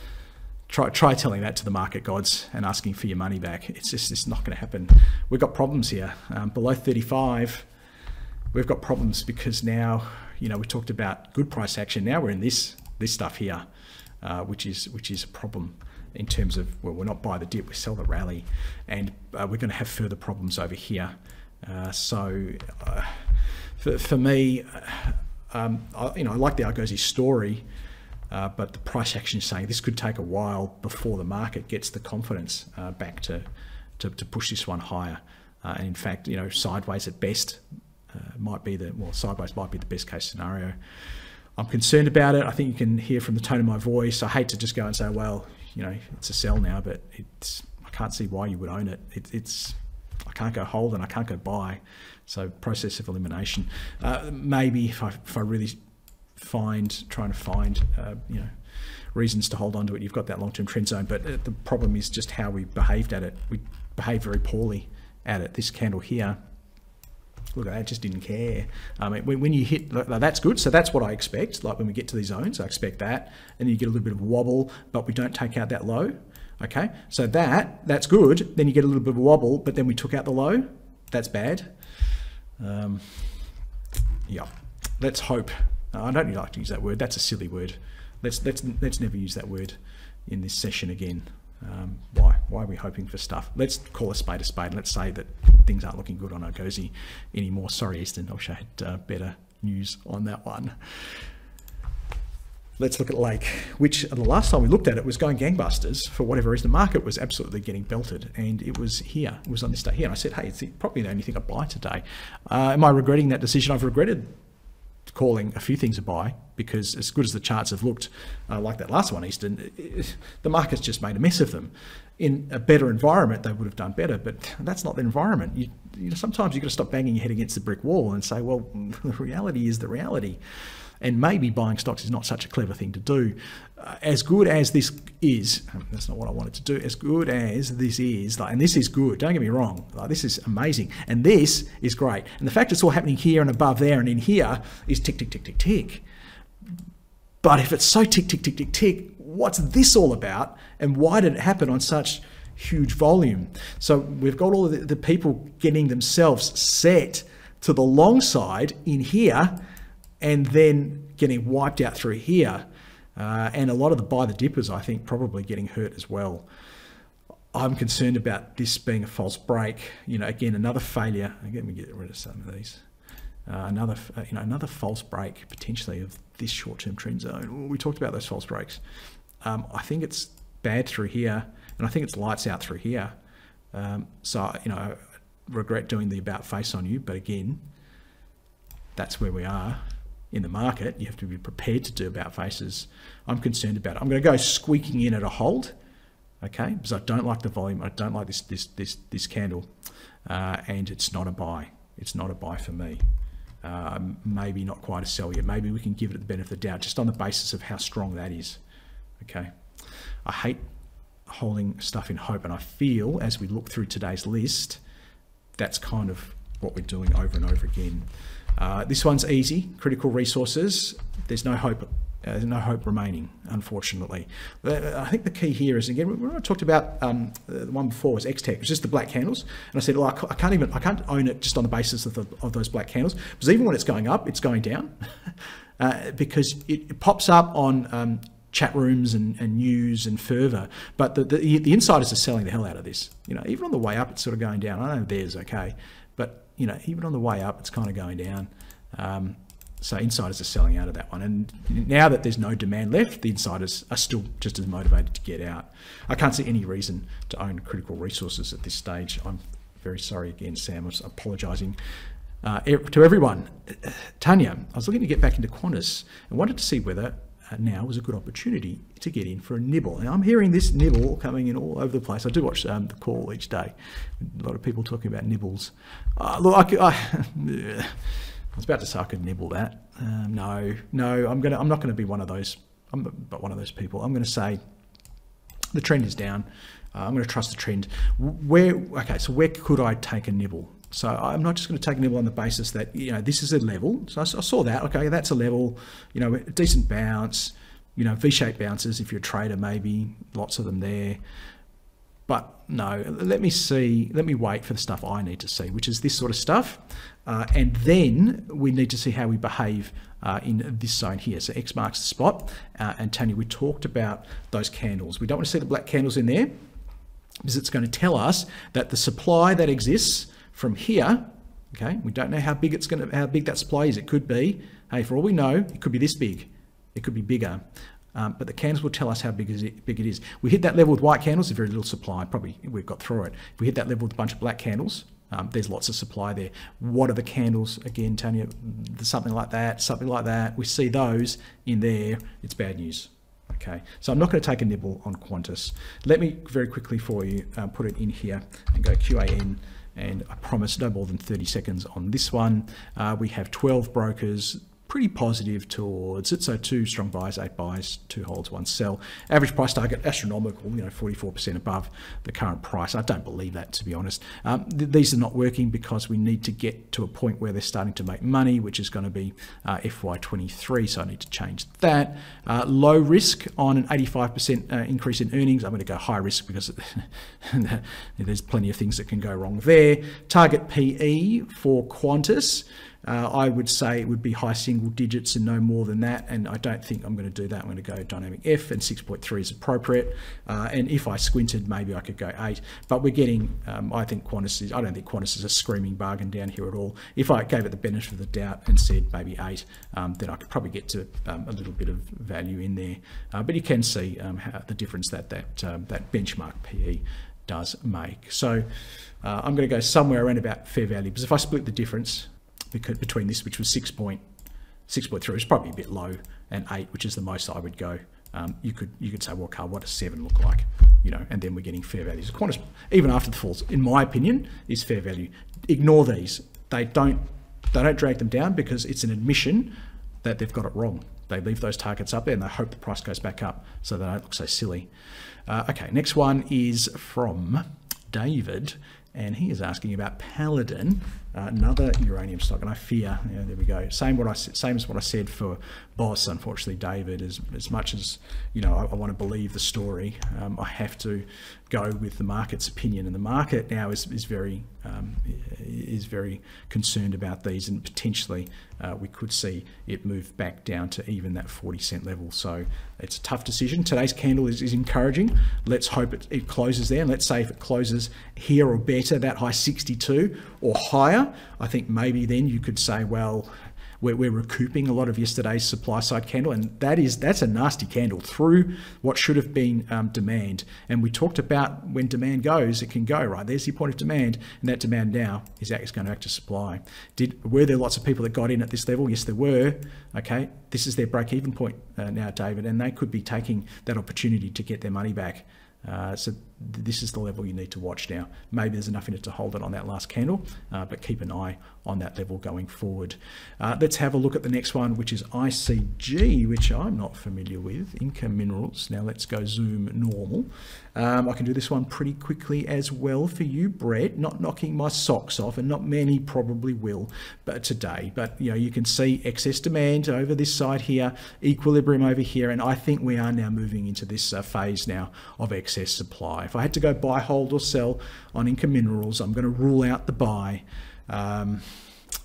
try try telling that to the market gods and asking for your money back. It's just it's not going to happen. We've got problems here um, below thirty five. We've got problems because now you know we talked about good price action. Now we're in this this stuff here, uh, which is which is a problem in terms of, well, we're not buy the dip, we sell the rally, and uh, we're going to have further problems over here. Uh, so uh, for, for me, uh, um, I, you know, I like the Argosy story, uh, but the price action is saying this could take a while before the market gets the confidence uh, back to, to, to, push this one higher. and in fact, you know, sideways at best uh, might be the well sideways might be the best case scenario. I'm concerned about it. I think you can hear from the tone of my voice. I hate to just go and say, well, you know, it's a sell now, but it's I can't see why you would own it. it it's I can't go hold and I can't go buy. So process of elimination. Uh, maybe if I, if I really find trying to find uh, you know reasons to hold on to it, you've got that long-term trend zone. But uh, the problem is just how we behaved at it. We behaved very poorly at it. This candle here look I just didn't care. I mean, when, when you hit, that's good. So that's what I expect. Like when we get to these zones, I expect that. And you get a little bit of wobble, but we don't take out that low. Okay, so that, that's good. Then you get a little bit of wobble, but then we took out the low. That's bad. Um, yeah, let's hope. I don't like to use that word. That's a silly word. Let's, let's, let's never use that word in this session again. Um, why? Why are we hoping for stuff? Let's call a spade a spade. Let's say that things aren't looking good on Argosy anymore. Sorry, Eastern. I wish I had uh, better news on that one. Let's look at Lake, which the last time we looked at it was going gangbusters. For whatever reason, the market was absolutely getting belted, and it was here. It was on this day here. And I said, hey, it's probably the only thing I buy today. Uh, am I regretting that decision? I've regretted calling a few things a buy because as good as the charts have looked uh, like that last one, Eastern, the market's just made a mess of them. In a better environment, they would have done better, but that's not the environment. You, you know, sometimes you've got to stop banging your head against the brick wall and say, well, the reality is the reality and maybe buying stocks is not such a clever thing to do. Uh, as good as this is, that's not what I wanted to do. As good as this is, like, and this is good. Don't get me wrong. Like, this is amazing, and this is great. And the fact it's all happening here and above there and in here is tick, tick, tick, tick, tick. But if it's so tick, tick, tick, tick, tick, what's this all about? And why did it happen on such huge volume? So we've got all the, the people getting themselves set to the long side in here and then getting wiped out through here. Uh, and a lot of the buy the dippers, I think, probably getting hurt as well. I'm concerned about this being a false break. You know, again, another failure. Let me get rid of some of these. Uh, another, uh, you know, another false break potentially of this short-term trend zone. We talked about those false breaks. Um, I think it's bad through here, and I think it's lights out through here. Um, so, you know, I regret doing the about face on you, but again, that's where we are in the market. You have to be prepared to do about faces. I'm concerned about it. I'm going to go squeaking in at a hold, okay? Because I don't like the volume. I don't like this this this this candle, uh, and it's not a buy. It's not a buy for me. Uh, maybe not quite a sell yet. Maybe we can give it the benefit of the doubt just on the basis of how strong that is. Okay. I hate holding stuff in hope, and I feel as we look through today's list, that's kind of what we're doing over and over again. Uh, this one's easy, critical resources. There's no hope. Uh, there's no hope remaining, unfortunately. Uh, I think the key here is again. When I talked about um, the one before was Xtek, was just the black candles, and I said, well, I can't even, I can't own it just on the basis of, the, of those black candles, because even when it's going up, it's going down, uh, because it, it, pops up on um, chat rooms and, and, news and fervor But the, the, the insiders are selling the hell out of this. You know, even on the way up, it's sort of going down. I know theirs okay, you know, even on the way up, it's kind of going down. Um, so insiders are selling out of that one. And now that there's no demand left, the insiders are still just as motivated to get out. I can't see any reason to own critical resources at this stage. I'm very sorry again, Sam. I'm apologising uh, to everyone. Tanya, I was looking to get back into Qantas and wanted to see whether uh, now was a good opportunity to get in for a nibble. And I'm hearing this nibble coming in all over the place. I do watch um, the call each day. A lot of people talking about nibbles. Uh, look, I, I, I, was about to say I could nibble that. Um, no, no, I'm gonna. I'm not going to be one of those. I'm but one of those people. I'm going to say the trend is down. Uh, I'm going to trust the trend. Where okay, so where could I take a nibble? So I'm not just going to take a nibble on the basis that you know this is a level. So I, saw that. Okay, that's a level. You know, a decent bounce. You know, V-shaped bounces. If you're a trader, maybe lots of them there. But no, let me see. Let me wait for the stuff I need to see, which is this sort of stuff, uh, and then we need to see how we behave uh, in this zone here. So X marks the spot, uh, and Tanya, we talked about those candles. We don't want to see the black candles in there because it's going to tell us that the supply that exists from here, okay, we don't know how big it's going to, how big that supply is. It could be, hey, for all we know, it could be this big. It could be bigger. Um, but the candles will tell us how big, it, big it is. We hit that level with white candles, there's very little supply. Probably we've got through it. If we hit that level with a bunch of black candles, Um, there's lots of supply there. What are the candles? Again, Tanya, something like that, something like that. We see those in there. It's bad news. Okay, so I'm not going to take a nibble on Qantas. Let me very quickly for you uh, put it in here and go QAN and I promise no more than 30 seconds on this one. Uh, we have 12 brokers pretty positive towards it. So two strong buys, eight buys, two holds, one sell. Average price target astronomical, you know, 44% above the current price. I don't believe that to be honest. Um, th these are not working because we need to get to a point where they're starting to make money, which is going to be uh, FY23. So I need to change that. Uh, low risk on an 85% uh, increase in earnings. I'm going to go high risk because there's plenty of things that can go wrong there. Target PE for Qantas. Uh, I would say it would be high single digits and no more than that. And I don't think I'm going to do that. I'm going to go dynamic F and 6.3 is appropriate. Uh, and if I squinted, maybe I could go 8. But we're getting, um, I think Qantas is, I don't think Qantas is a screaming bargain down here at all. If I gave it the benefit of the doubt and said maybe 8, um, then I could probably get to um, a little bit of value in there. Uh, but you can see um, how, the difference that that, um, that benchmark PE does make. So uh, I'm going to go somewhere around about fair value because if I split the difference, between this, which was 6.6.3, 6 is probably a bit low, and 8, which is the most I would go. Um, you could you could say, well, Carl, what does 7 look like? You know, and then we're getting fair values. Qantas, even after the falls, in my opinion, is fair value. Ignore these. They don't they don't drag them down because it's an admission that they've got it wrong. They leave those targets up there and they hope the price goes back up so they don't look so silly. Uh, okay, next one is from David, and he is asking about Paladin uh, another uranium stock, and I fear, there we go. Same what I same as what I said for Boss. Unfortunately, David, as as much as you know, I, I want to believe the story, um, I have to go with the market's opinion, and the market now is is very um, is very concerned about these, and potentially uh, we could see it move back down to even that 40 cent level. So it's a tough decision. Today's candle is, is encouraging. Let's hope it, it closes there, and let's say if it closes here or better, that high 62 or higher I think maybe then you could say, well, we're, we're, recouping a lot of yesterday's supply side candle, and that is that's a nasty candle through what should have been um, demand. And we talked about when demand goes, it can go right. There's the point of demand, and that demand now is, is going to act as supply. Did were there lots of people that got in at this level? Yes, there were. Okay, this is their break-even point uh, now, David, and they could be taking that opportunity to get their money back. Uh, so this is the level you need to watch now. Maybe there's enough in it to hold it on that last candle, uh, but keep an eye on that level going forward. Uh, let's have a look at the next one, which is ICG, which I'm not familiar with, Inca Minerals. Now let's go zoom normal. Um, I can do this one pretty quickly as well for you, Brett, not knocking my socks off, and not many probably will but today. But you know, you can see excess demand over this side here, equilibrium over here, and I think we are now moving into this uh, phase now of excess supply. If I had to go buy, hold, or sell on Inca Minerals, I'm going to rule out the buy. Um,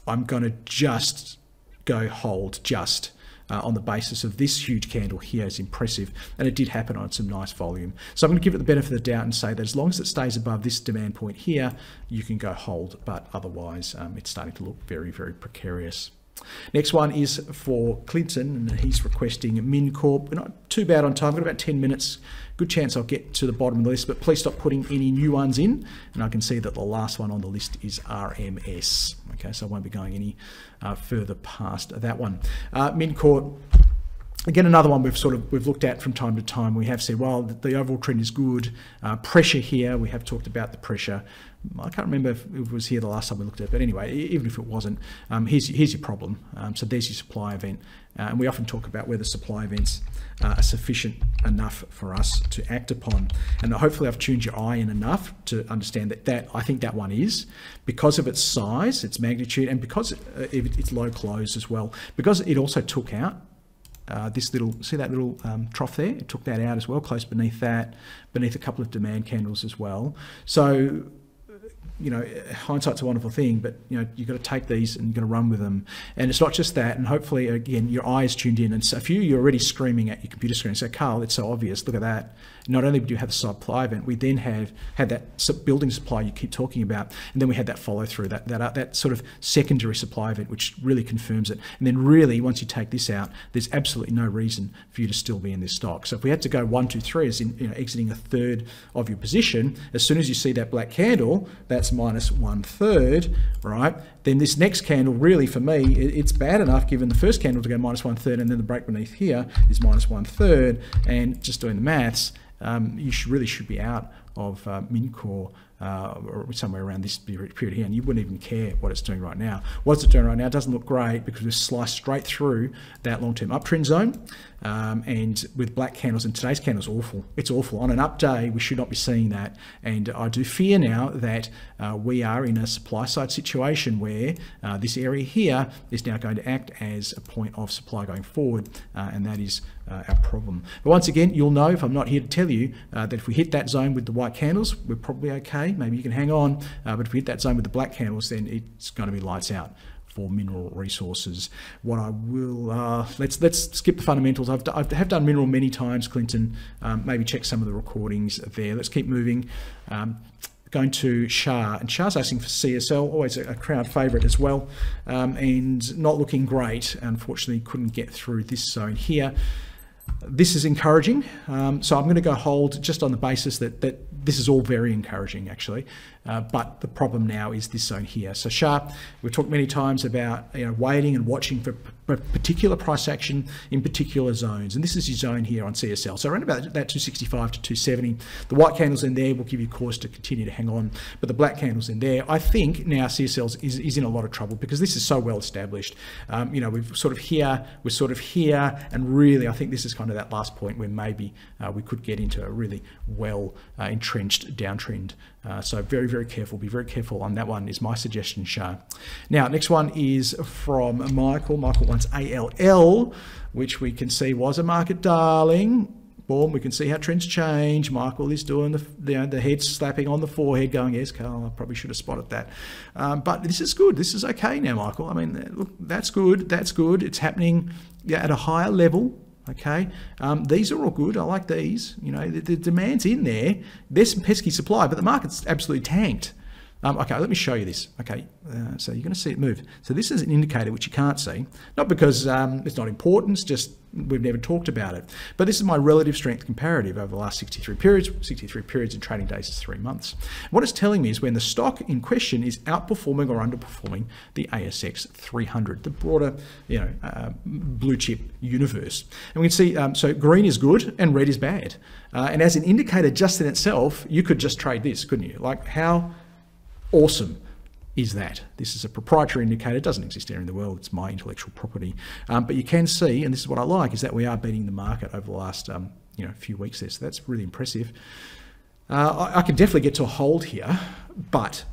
I'm going to just go hold, just. Uh, on the basis of this huge candle here is impressive and it did happen on some nice volume so I'm going to give it the benefit of the doubt and say that as long as it stays above this demand point here you can go hold but otherwise um, it's starting to look very very precarious Next one is for Clinton, and he's requesting Mincor. We're not too bad on time. I've got about 10 minutes. Good chance I'll get to the bottom of the list, but please stop putting any new ones in. And I can see that the last one on the list is RMS. Okay, so I won't be going any uh, further past that one. Uh, Mincor again another one we've sort of we've looked at from time to time we have said well the overall trend is good uh, pressure here we have talked about the pressure I can't remember if it was here the last time we looked at it, but anyway, even if it wasn't, um, here's, here's your problem. Um, so there's your supply event. Uh, and we often talk about whether supply events uh, are sufficient enough for us to act upon. And hopefully I've tuned your eye in enough to understand that, that I think that one is, because of its size, its magnitude, and because it, uh, it's low close as well, because it also took out uh, this little, see that little um, trough there? It took that out as well, close beneath that, beneath a couple of demand candles as well. So you know, hindsight's a wonderful thing, but you know, you've got to take these and you've got to run with them. And it's not just that. And hopefully, again, your eyes tuned in. And so if you, you're already screaming at your computer screen, say, Carl, it's so obvious. Look at that. Not only do you have the supply event, we then have had that building supply you keep talking about, and then we had that follow through, that that uh, that sort of secondary supply event, which really confirms it. And then really, once you take this out, there's absolutely no reason for you to still be in this stock. So if we had to go one, two, three, as in you know, exiting a third of your position, as soon as you see that black candle, that's that's minus one third, right? Then this next candle, really for me, it's bad enough given the first candle to go minus one third, and then the break beneath here is minus one third. And just doing the maths, um, you should, really should be out of uh, Mincor uh, or somewhere around this period here, and you wouldn't even care what it's doing right now. What's it doing right now? It doesn't look great because we've sliced straight through that long-term uptrend zone, um, and with black candles, and today's candle's awful. It's awful. On an up day, we should not be seeing that, and I do fear now that uh, we are in a supply-side situation where uh, this area here is now going to act as a point of supply going forward, uh, and that is uh, our problem. But once again, you'll know if I'm not here to tell you uh, that if we hit that zone with the white candles, we're probably okay maybe you can hang on. Uh, but if we hit that zone with the black candles, then it's going to be lights out for mineral resources. What I will uh, let's let's skip the fundamentals. I've, I have done mineral many times, Clinton. Um, maybe check some of the recordings there. Let's keep moving. Um, going to Shah, and Shah's asking for CSL, always a, a crowd favourite as well, um, and not looking great. Unfortunately, couldn't get through this zone here. This is encouraging, um, so I'm going to go hold just on the basis that that this is all very encouraging actually. Uh, but the problem now is this zone here. So Shah, we've talked many times about you know, waiting and watching for particular price action in particular zones. And this is your zone here on CSL. So around about that 265 to 270. The white candles in there will give you cause to continue to hang on. But the black candles in there, I think now CSL is, is in a lot of trouble because this is so well established. Um, you know, we've sort of here, we're sort of here. And really, I think this is kind of that last point where maybe uh, we could get into a really well uh, entrenched downtrend. Uh, so very, very careful. Be very careful on that one is my suggestion, Shah. Now, next one is from Michael. Michael wants ALL, which we can see was a market darling. Boom, we can see how trends change. Michael is doing the, the, the head slapping on the forehead, going, yes, Carl, I probably should have spotted that. Um, but this is good. This is okay now, Michael. I mean, look, that's good. That's good. It's happening yeah, at a higher level Okay, um, these are all good. I like these. You know, the, the, demand's in there. There's some pesky supply, but the market's absolutely tanked. Um, okay, let me show you this. Okay, uh, so you're going to see it move. So this is an indicator which you can't see, not because um, it's not important, it's just we've never talked about it. But this is my relative strength comparative over the last 63 periods. 63 periods in trading days is three months. What it's telling me is when the stock in question is outperforming or underperforming the ASX 300, the broader, you know, uh, blue chip universe. And we can see, um, so green is good and red is bad. Uh, and as an indicator just in itself, you could just trade this, couldn't you? Like how awesome is that. This is a proprietary indicator, it doesn't exist anywhere in the world, it's my intellectual property. Um, but you can see, and this is what I like, is that we are beating the market over the last um, you know, few weeks there, so that's really impressive. Uh, I, I can definitely get to a hold here, but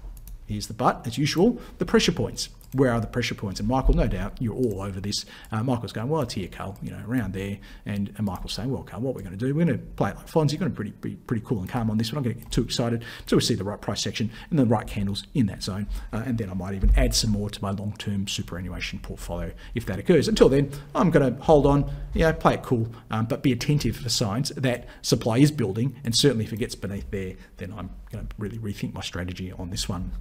here's the but, as usual, the pressure points where are the pressure points? And Michael, no doubt, you're all over this. Uh, Michael's going, well, it's here, Carl, you know, around there. And, and Michael's saying, well, Carl, what we're going to do, we're going to play it like Fonzie. You're going to be pretty, pretty cool and calm on this. We're not going to get too excited until we see the right price section and the right candles in that zone. Uh, and then I might even add some more to my long-term superannuation portfolio if that occurs. Until then, I'm going to hold on, you know, play it cool, um, but be attentive for signs that supply is building. And certainly if it gets beneath there, then I'm going to really rethink my strategy on this one.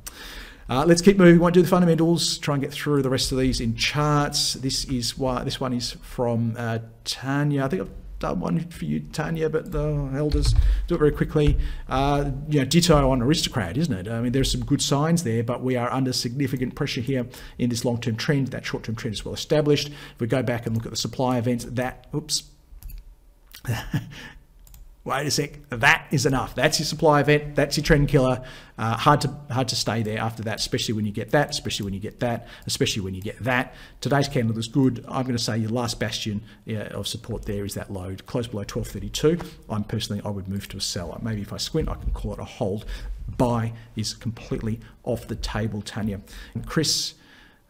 Uh, let's keep moving. We Won't do the fundamentals. Try and get through the rest of these in charts. This is why this one is from uh, Tanya. I think I've done one for you, Tanya, but the elders do it very quickly. Uh, you know, ditto on aristocrat, isn't it? I mean, there's some good signs there, but we are under significant pressure here in this long-term trend. That short-term trend is well established. If we go back and look at the supply events, that oops. wait a sec, that is enough. That's your supply event. That's your trend killer. Uh, hard to hard to stay there after that, especially when you get that, especially when you get that, especially when you get that. Today's candle is good. I'm going to say your last bastion yeah, of support there is that low, close below 1232. I'm personally, I would move to a sell. Maybe if I squint, I can call it a hold. Buy is completely off the table, Tanya. And Chris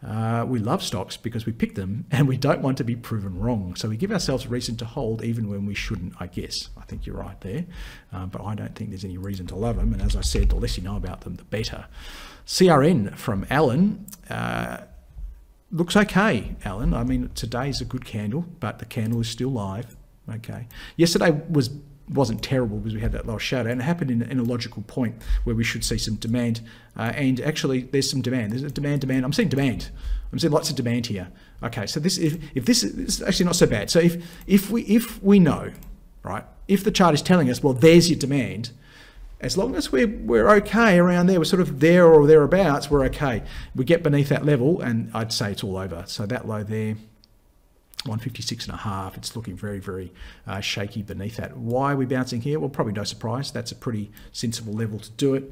uh, we love stocks because we pick them and we don't want to be proven wrong. So we give ourselves reason to hold even when we shouldn't, I guess. I think you're right there. Uh, but I don't think there's any reason to love them. And as I said, the less you know about them, the better. CRN from Alan. Uh, looks okay, Alan. I mean, today's a good candle, but the candle is still live. Okay. Yesterday was wasn't terrible because we had that lower shadow and it happened in, in a logical point where we should see some demand. Uh, and actually there's some demand. There's a demand demand. I'm seeing demand. I'm seeing lots of demand here. Okay so this if, if this, is, this is actually not so bad. So if if we if we know right if the chart is telling us well there's your demand as long as we're, we're okay around there, we're sort of there or thereabouts, we're okay. We get beneath that level, and I'd say it's all over. So that low there, 156 and a half, it's looking very, very uh, shaky beneath that. Why are we bouncing here? Well, probably no surprise. That's a pretty sensible level to do it.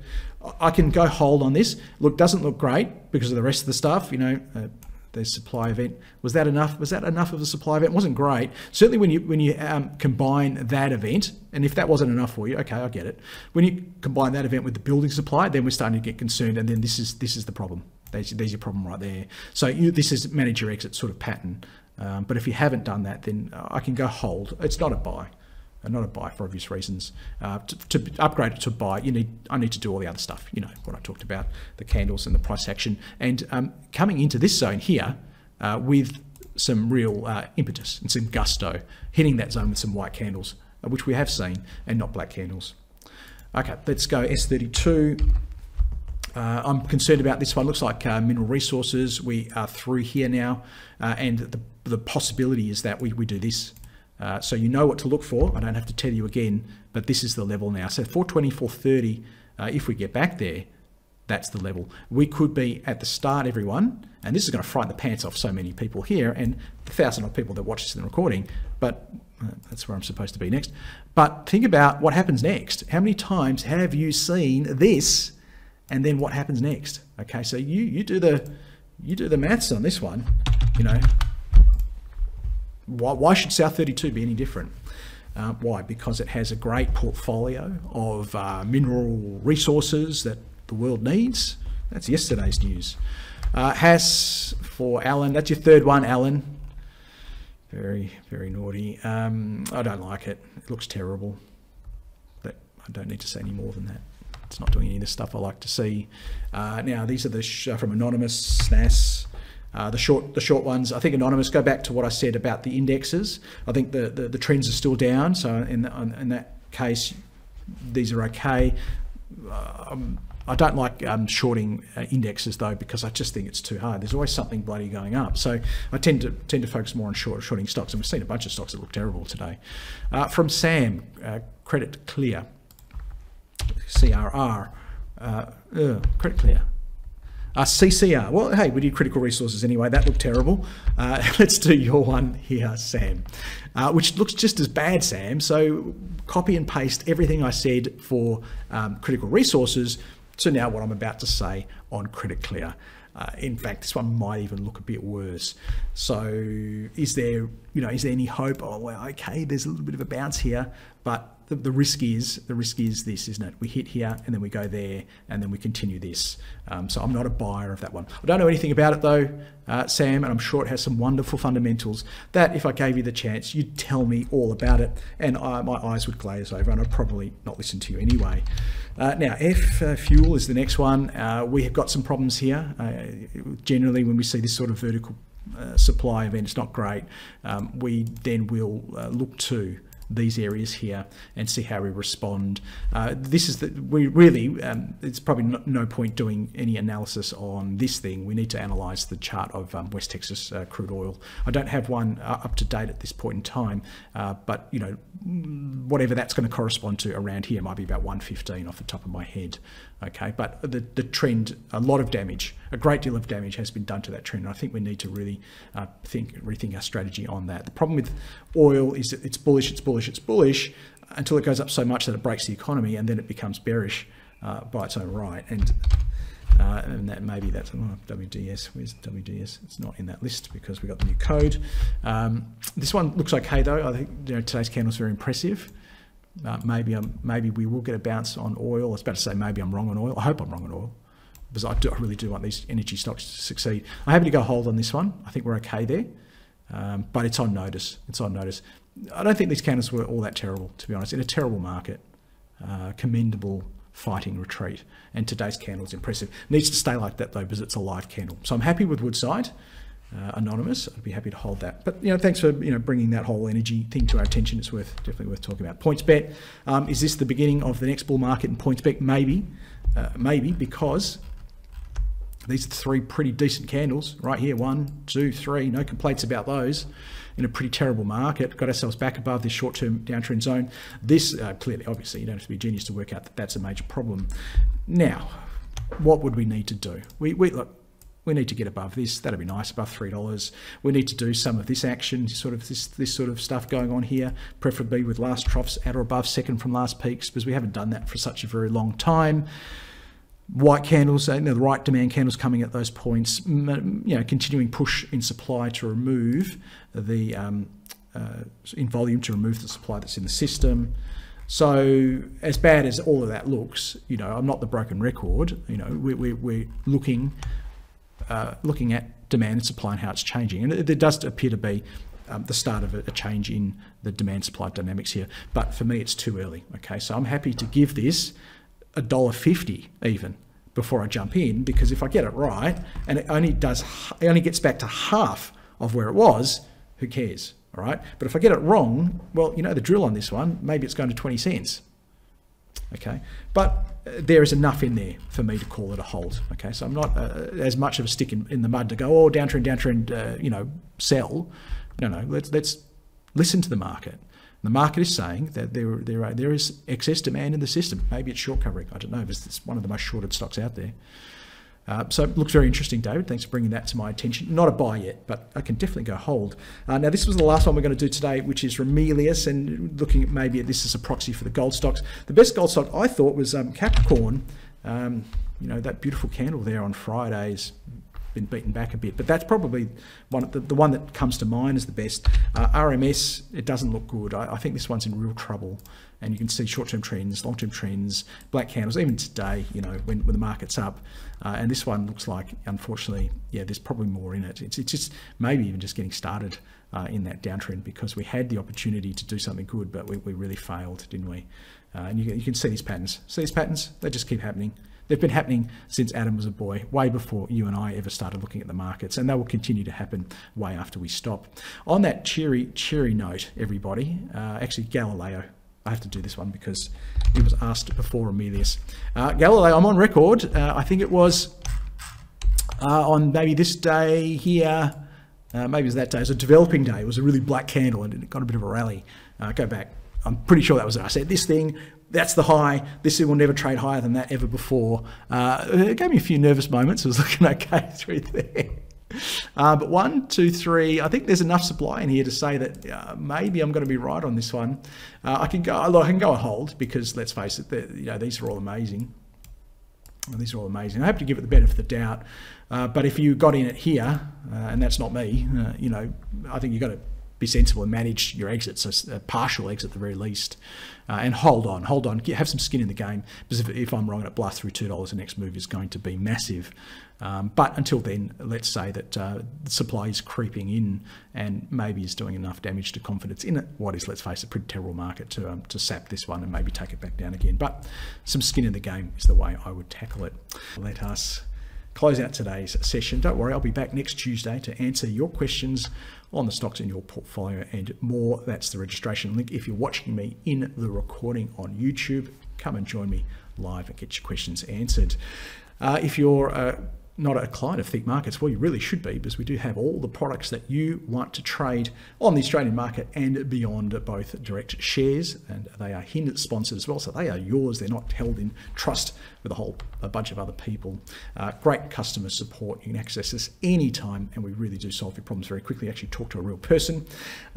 I can go hold on this. Look, doesn't look great because of the rest of the stuff. You know, uh, the supply event. Was that enough? Was that enough of a supply event? It wasn't great. Certainly when you when you um, combine that event, and if that wasn't enough for you, okay, I get it. When you combine that event with the building supply, then we're starting to get concerned, and then this is this is the problem. There's, there's your problem right there. So you, this is manage your exit sort of pattern. Um, but if you haven't done that, then I can go hold. It's not a buy not a buy for obvious reasons. Uh, to, to, upgrade it to buy, you need I need to do all the other stuff. You know what I talked about, the candles and the price action, and um, coming into this zone here uh, with some real uh, impetus and some gusto, hitting that zone with some white candles, uh, which we have seen, and not black candles. Okay, let's go S32. Uh, I'm concerned about this one. Looks like uh, mineral resources. We are through here now, uh, and the, the possibility is that we, we do this. Uh, so you know what to look for. I don't have to tell you again, but this is the level now. So 420, 430, uh, if we get back there, that's the level. We could be at the start, everyone, and this is going to frighten the pants off so many people here and the thousand of people that watch this in the recording, but uh, that's where I'm supposed to be next. But think about what happens next. How many times have you seen this and then what happens next? Okay, so you, you do the you do the maths on this one, you know, why, why should South 32 be any different? Uh, why? Because it has a great portfolio of uh, mineral resources that the world needs. That's yesterday's news. Uh, has for Alan, that's your third one, Alan. Very, very naughty. Um, I don't like it. It looks terrible. But I don't need to say any more than that. It's not doing any of the stuff I like to see. Uh, now, these are the from Anonymous, SNAS. Uh, the short the short ones, I think anonymous. Go back to what I said about the indexes. I think the the, the trends are still down. So in the, in that case, these are okay. Um, I don't like um, shorting uh, indexes though because I just think it's too hard. There's always something bloody going up. So I tend to tend to focus more on short shorting stocks, and we've seen a bunch of stocks that look terrible today. Uh, from Sam, uh, Credit Clear, CRR, uh, Credit Clear. Uh, CCR. Well, hey, we did critical resources anyway. That looked terrible. Uh, let's do your one here, Sam, uh, which looks just as bad, Sam. So copy and paste everything I said for um, critical resources to now what I'm about to say on Credit Clear. Uh, in fact, this one might even look a bit worse. So, is there, you know, is there any hope? Oh, well, okay, there's a little bit of a bounce here, but the, the, risk is the risk is this, isn't it? We hit here and then we go there and then we continue this. Um, so I'm not a buyer of that one. I don't know anything about it though, uh, Sam, and I'm sure it has some wonderful fundamentals that if I gave you the chance, you'd tell me all about it, and I, my eyes would glaze over, and I'd probably not listen to you anyway. Uh, now, F uh, fuel is the next one. Uh, we have got some problems here. Uh, generally, when we see this sort of vertical uh, supply event, it's not great. Um, we then will look to these areas here and see how we respond. Uh, this is that we really, um, it's probably no, no, point doing any analysis on this thing. We need to analyse the chart of um, West Texas uh, crude oil. I don't have one uh, up to date at this point in time, uh, but you know, whatever that's going to correspond to around here might be about 115 off the top of my head. Okay, but the, the trend, a lot of damage, a great deal of damage has been done to that trend. And I think we need to really uh, think, rethink our strategy on that. The problem with oil is that it's bullish, it's bullish, it's bullish until it goes up so much that it breaks the economy and then it becomes bearish uh, by its own right. And uh, and that maybe that's oh, WDS. Where's WDS? It's not in that list because we got the new code. Um, this one looks okay though. I think you know, today's candle is very impressive. Uh, maybe I'm, maybe we will get a bounce on oil. I was about to say maybe I'm wrong on oil. I hope I'm wrong on oil because I, do, I really do want these energy stocks to succeed. I'm happy to go hold on this one. I think we're okay there, um, but it's on notice. It's on notice. I don't think these candles were all that terrible, to be honest. In a terrible market, uh, commendable fighting retreat. And today's candle is impressive. Needs to stay like that though, because it's a live candle. So I'm happy with Woodside uh, anonymous. I'd be happy to hold that. But you know, thanks for you know bringing that whole energy thing to our attention. It's worth definitely worth talking about. PointsBet um, is this the beginning of the next bull market in PointsBet? Maybe, uh, maybe because These are three pretty decent candles right here. One, two, three. No complaints about those in a pretty terrible market. Got ourselves back above this short-term downtrend zone. This uh, clearly, obviously, you don't have to be a genius to work out that that's a major problem. Now, what would we need to do? We, we look. We need to get above this. That'd be nice, above three dollars. We need to do some of this action, sort of this this sort of stuff going on here, preferably with last troughs at or above second from last peaks, because we haven't done that for such a very long time white candles, you know, the right demand candles coming at those points, you know, continuing push in supply to remove the, um, uh, in volume to remove the supply that's in the system. So as bad as all of that looks, you know, I'm not the broken record, you know, we, we, we're looking, uh, looking at demand and supply and how it's changing. And there does appear to be um, the start of a, a, change in the demand supply dynamics here. But for me, it's too early. Okay, so I'm happy to give this a dollar fifty even before I jump in because if I get it right and it only does it only gets back to half of where it was, who cares? All right. But if I get it wrong, well, you know the drill on this one. Maybe it's going to twenty cents. Okay, but uh, there is enough in there for me to call it a hold. Okay, so I'm not uh, as much of a stick in, in the mud to go, oh, downtrend, downtrend, uh, you know, sell. No, no. Let's let's listen to the market. The market is saying that there, there, are, there is excess demand in the system. Maybe it's short covering. I don't know. But it's one of the most shorted stocks out there. Uh, so it looks very interesting, David. Thanks for bringing that to my attention. Not a buy yet, but I can definitely go hold. Uh, now, this was the last one we're going to do today, which is Ramelius, and looking at maybe at this as a proxy for the gold stocks. The best gold stock I thought was um, Capricorn. Um, you know, that beautiful candle there on Fridays been beaten back a bit. But that's probably one the, the one that comes to mind as the best. Uh, RMS, it doesn't look good. I, I, think this one's in real trouble. And you can see short-term trends, long-term trends, black candles, even today, you know, when, when the market's up. Uh, and this one looks like, unfortunately, yeah, there's probably more in it. It's, it's just maybe even just getting started uh, in that downtrend because we had the opportunity to do something good, but we, we really failed, didn't we? Uh, and you, you can see these patterns. See these patterns? They just keep happening. They've been happening since Adam was a boy, way before you and I ever started looking at the markets, and they will continue to happen way after we stop. On that cheery, cheery note, everybody, uh, actually, Galileo. I have to do this one because it was asked before Ramelius. Uh, Galileo, I'm on record. Uh, I think it was uh, on maybe this day here, uh, maybe it was that day. It was a developing day. It was a really black candle and it got a bit of a rally. Uh, go back. I'm pretty sure that was it. I said this thing that's the high. This thing will never trade higher than that ever before. Uh, it gave me a few nervous moments. It was looking okay through there. Uh, but one, two, three. I think there's enough supply in here to say that uh, maybe I'm going to be right on this one. Uh, I can go. look, I can go a hold because let's face it, you know these are all amazing. these are all amazing. I hope to give it the benefit of the doubt. Uh, but if you got in it here, uh, and that's not me, uh, you know, I think you've got to be sensible and manage your exits, a partial exit at the very least, uh, and hold on, hold on, have some skin in the game. Because if, if I'm wrong and it blasts through two dollars, the next move is going to be massive. Um, but until then, let's say that uh, the supply is creeping in and maybe is doing enough damage to confidence in it. What is, let's face it, a pretty terrible market to um, to sap this one and maybe take it back down again. But some skin in the game is the way I would tackle it. Let us close out today's session. Don't worry, I'll be back next Tuesday to answer your questions on the stocks in your portfolio and more. That's the registration link. If you're watching me in the recording on YouTube, come and join me live and get your questions answered. Uh, if you're uh, not a client of Think Markets, well, you really should be because we do have all the products that you want to trade on the Australian market and beyond, both direct shares, and they are HIN sponsored as well, so they are yours. They're not held in trust with a whole a bunch of other people. Uh, great customer support. You can access this anytime, and we really do solve your problems very quickly. Actually, talk to a real person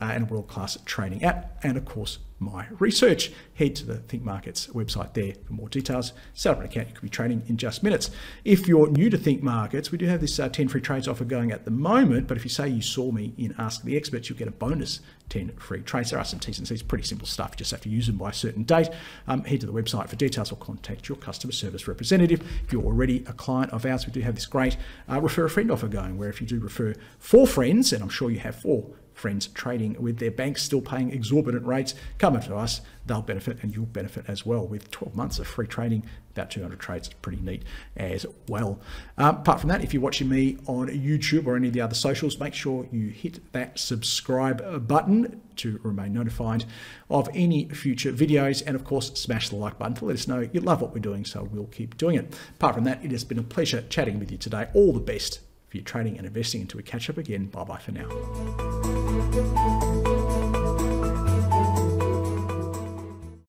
uh, and a world class training app, and of course, my research. Head to the Think Markets website there for more details. Set up an account. You could be trading in just minutes. If you're new to Think Markets, we do have this uh, 10 free trades offer going at the moment. But if you say you saw me in Ask the Experts, you'll get a bonus 10 free trades. There are some T's and C's, pretty simple stuff. You just have to use them by a certain date. Um, head to the website for details or contact your customer service representative. If you're already a client of ours, we do have this great uh, refer a friend offer going where if you do refer four friends, and I'm sure you have four friends trading with their banks still paying exorbitant rates, come to us. They'll benefit and you'll benefit as well with 12 months of free trading, about 200 trades. Pretty neat as well. Um, apart from that, if you're watching me on YouTube or any of the other socials, make sure you hit that subscribe button to remain notified of any future videos. And of course, smash the like button to let us know you love what we're doing, so we'll keep doing it. Apart from that, it has been a pleasure chatting with you today. All the best for your trading and investing until we catch up again. Bye bye for now.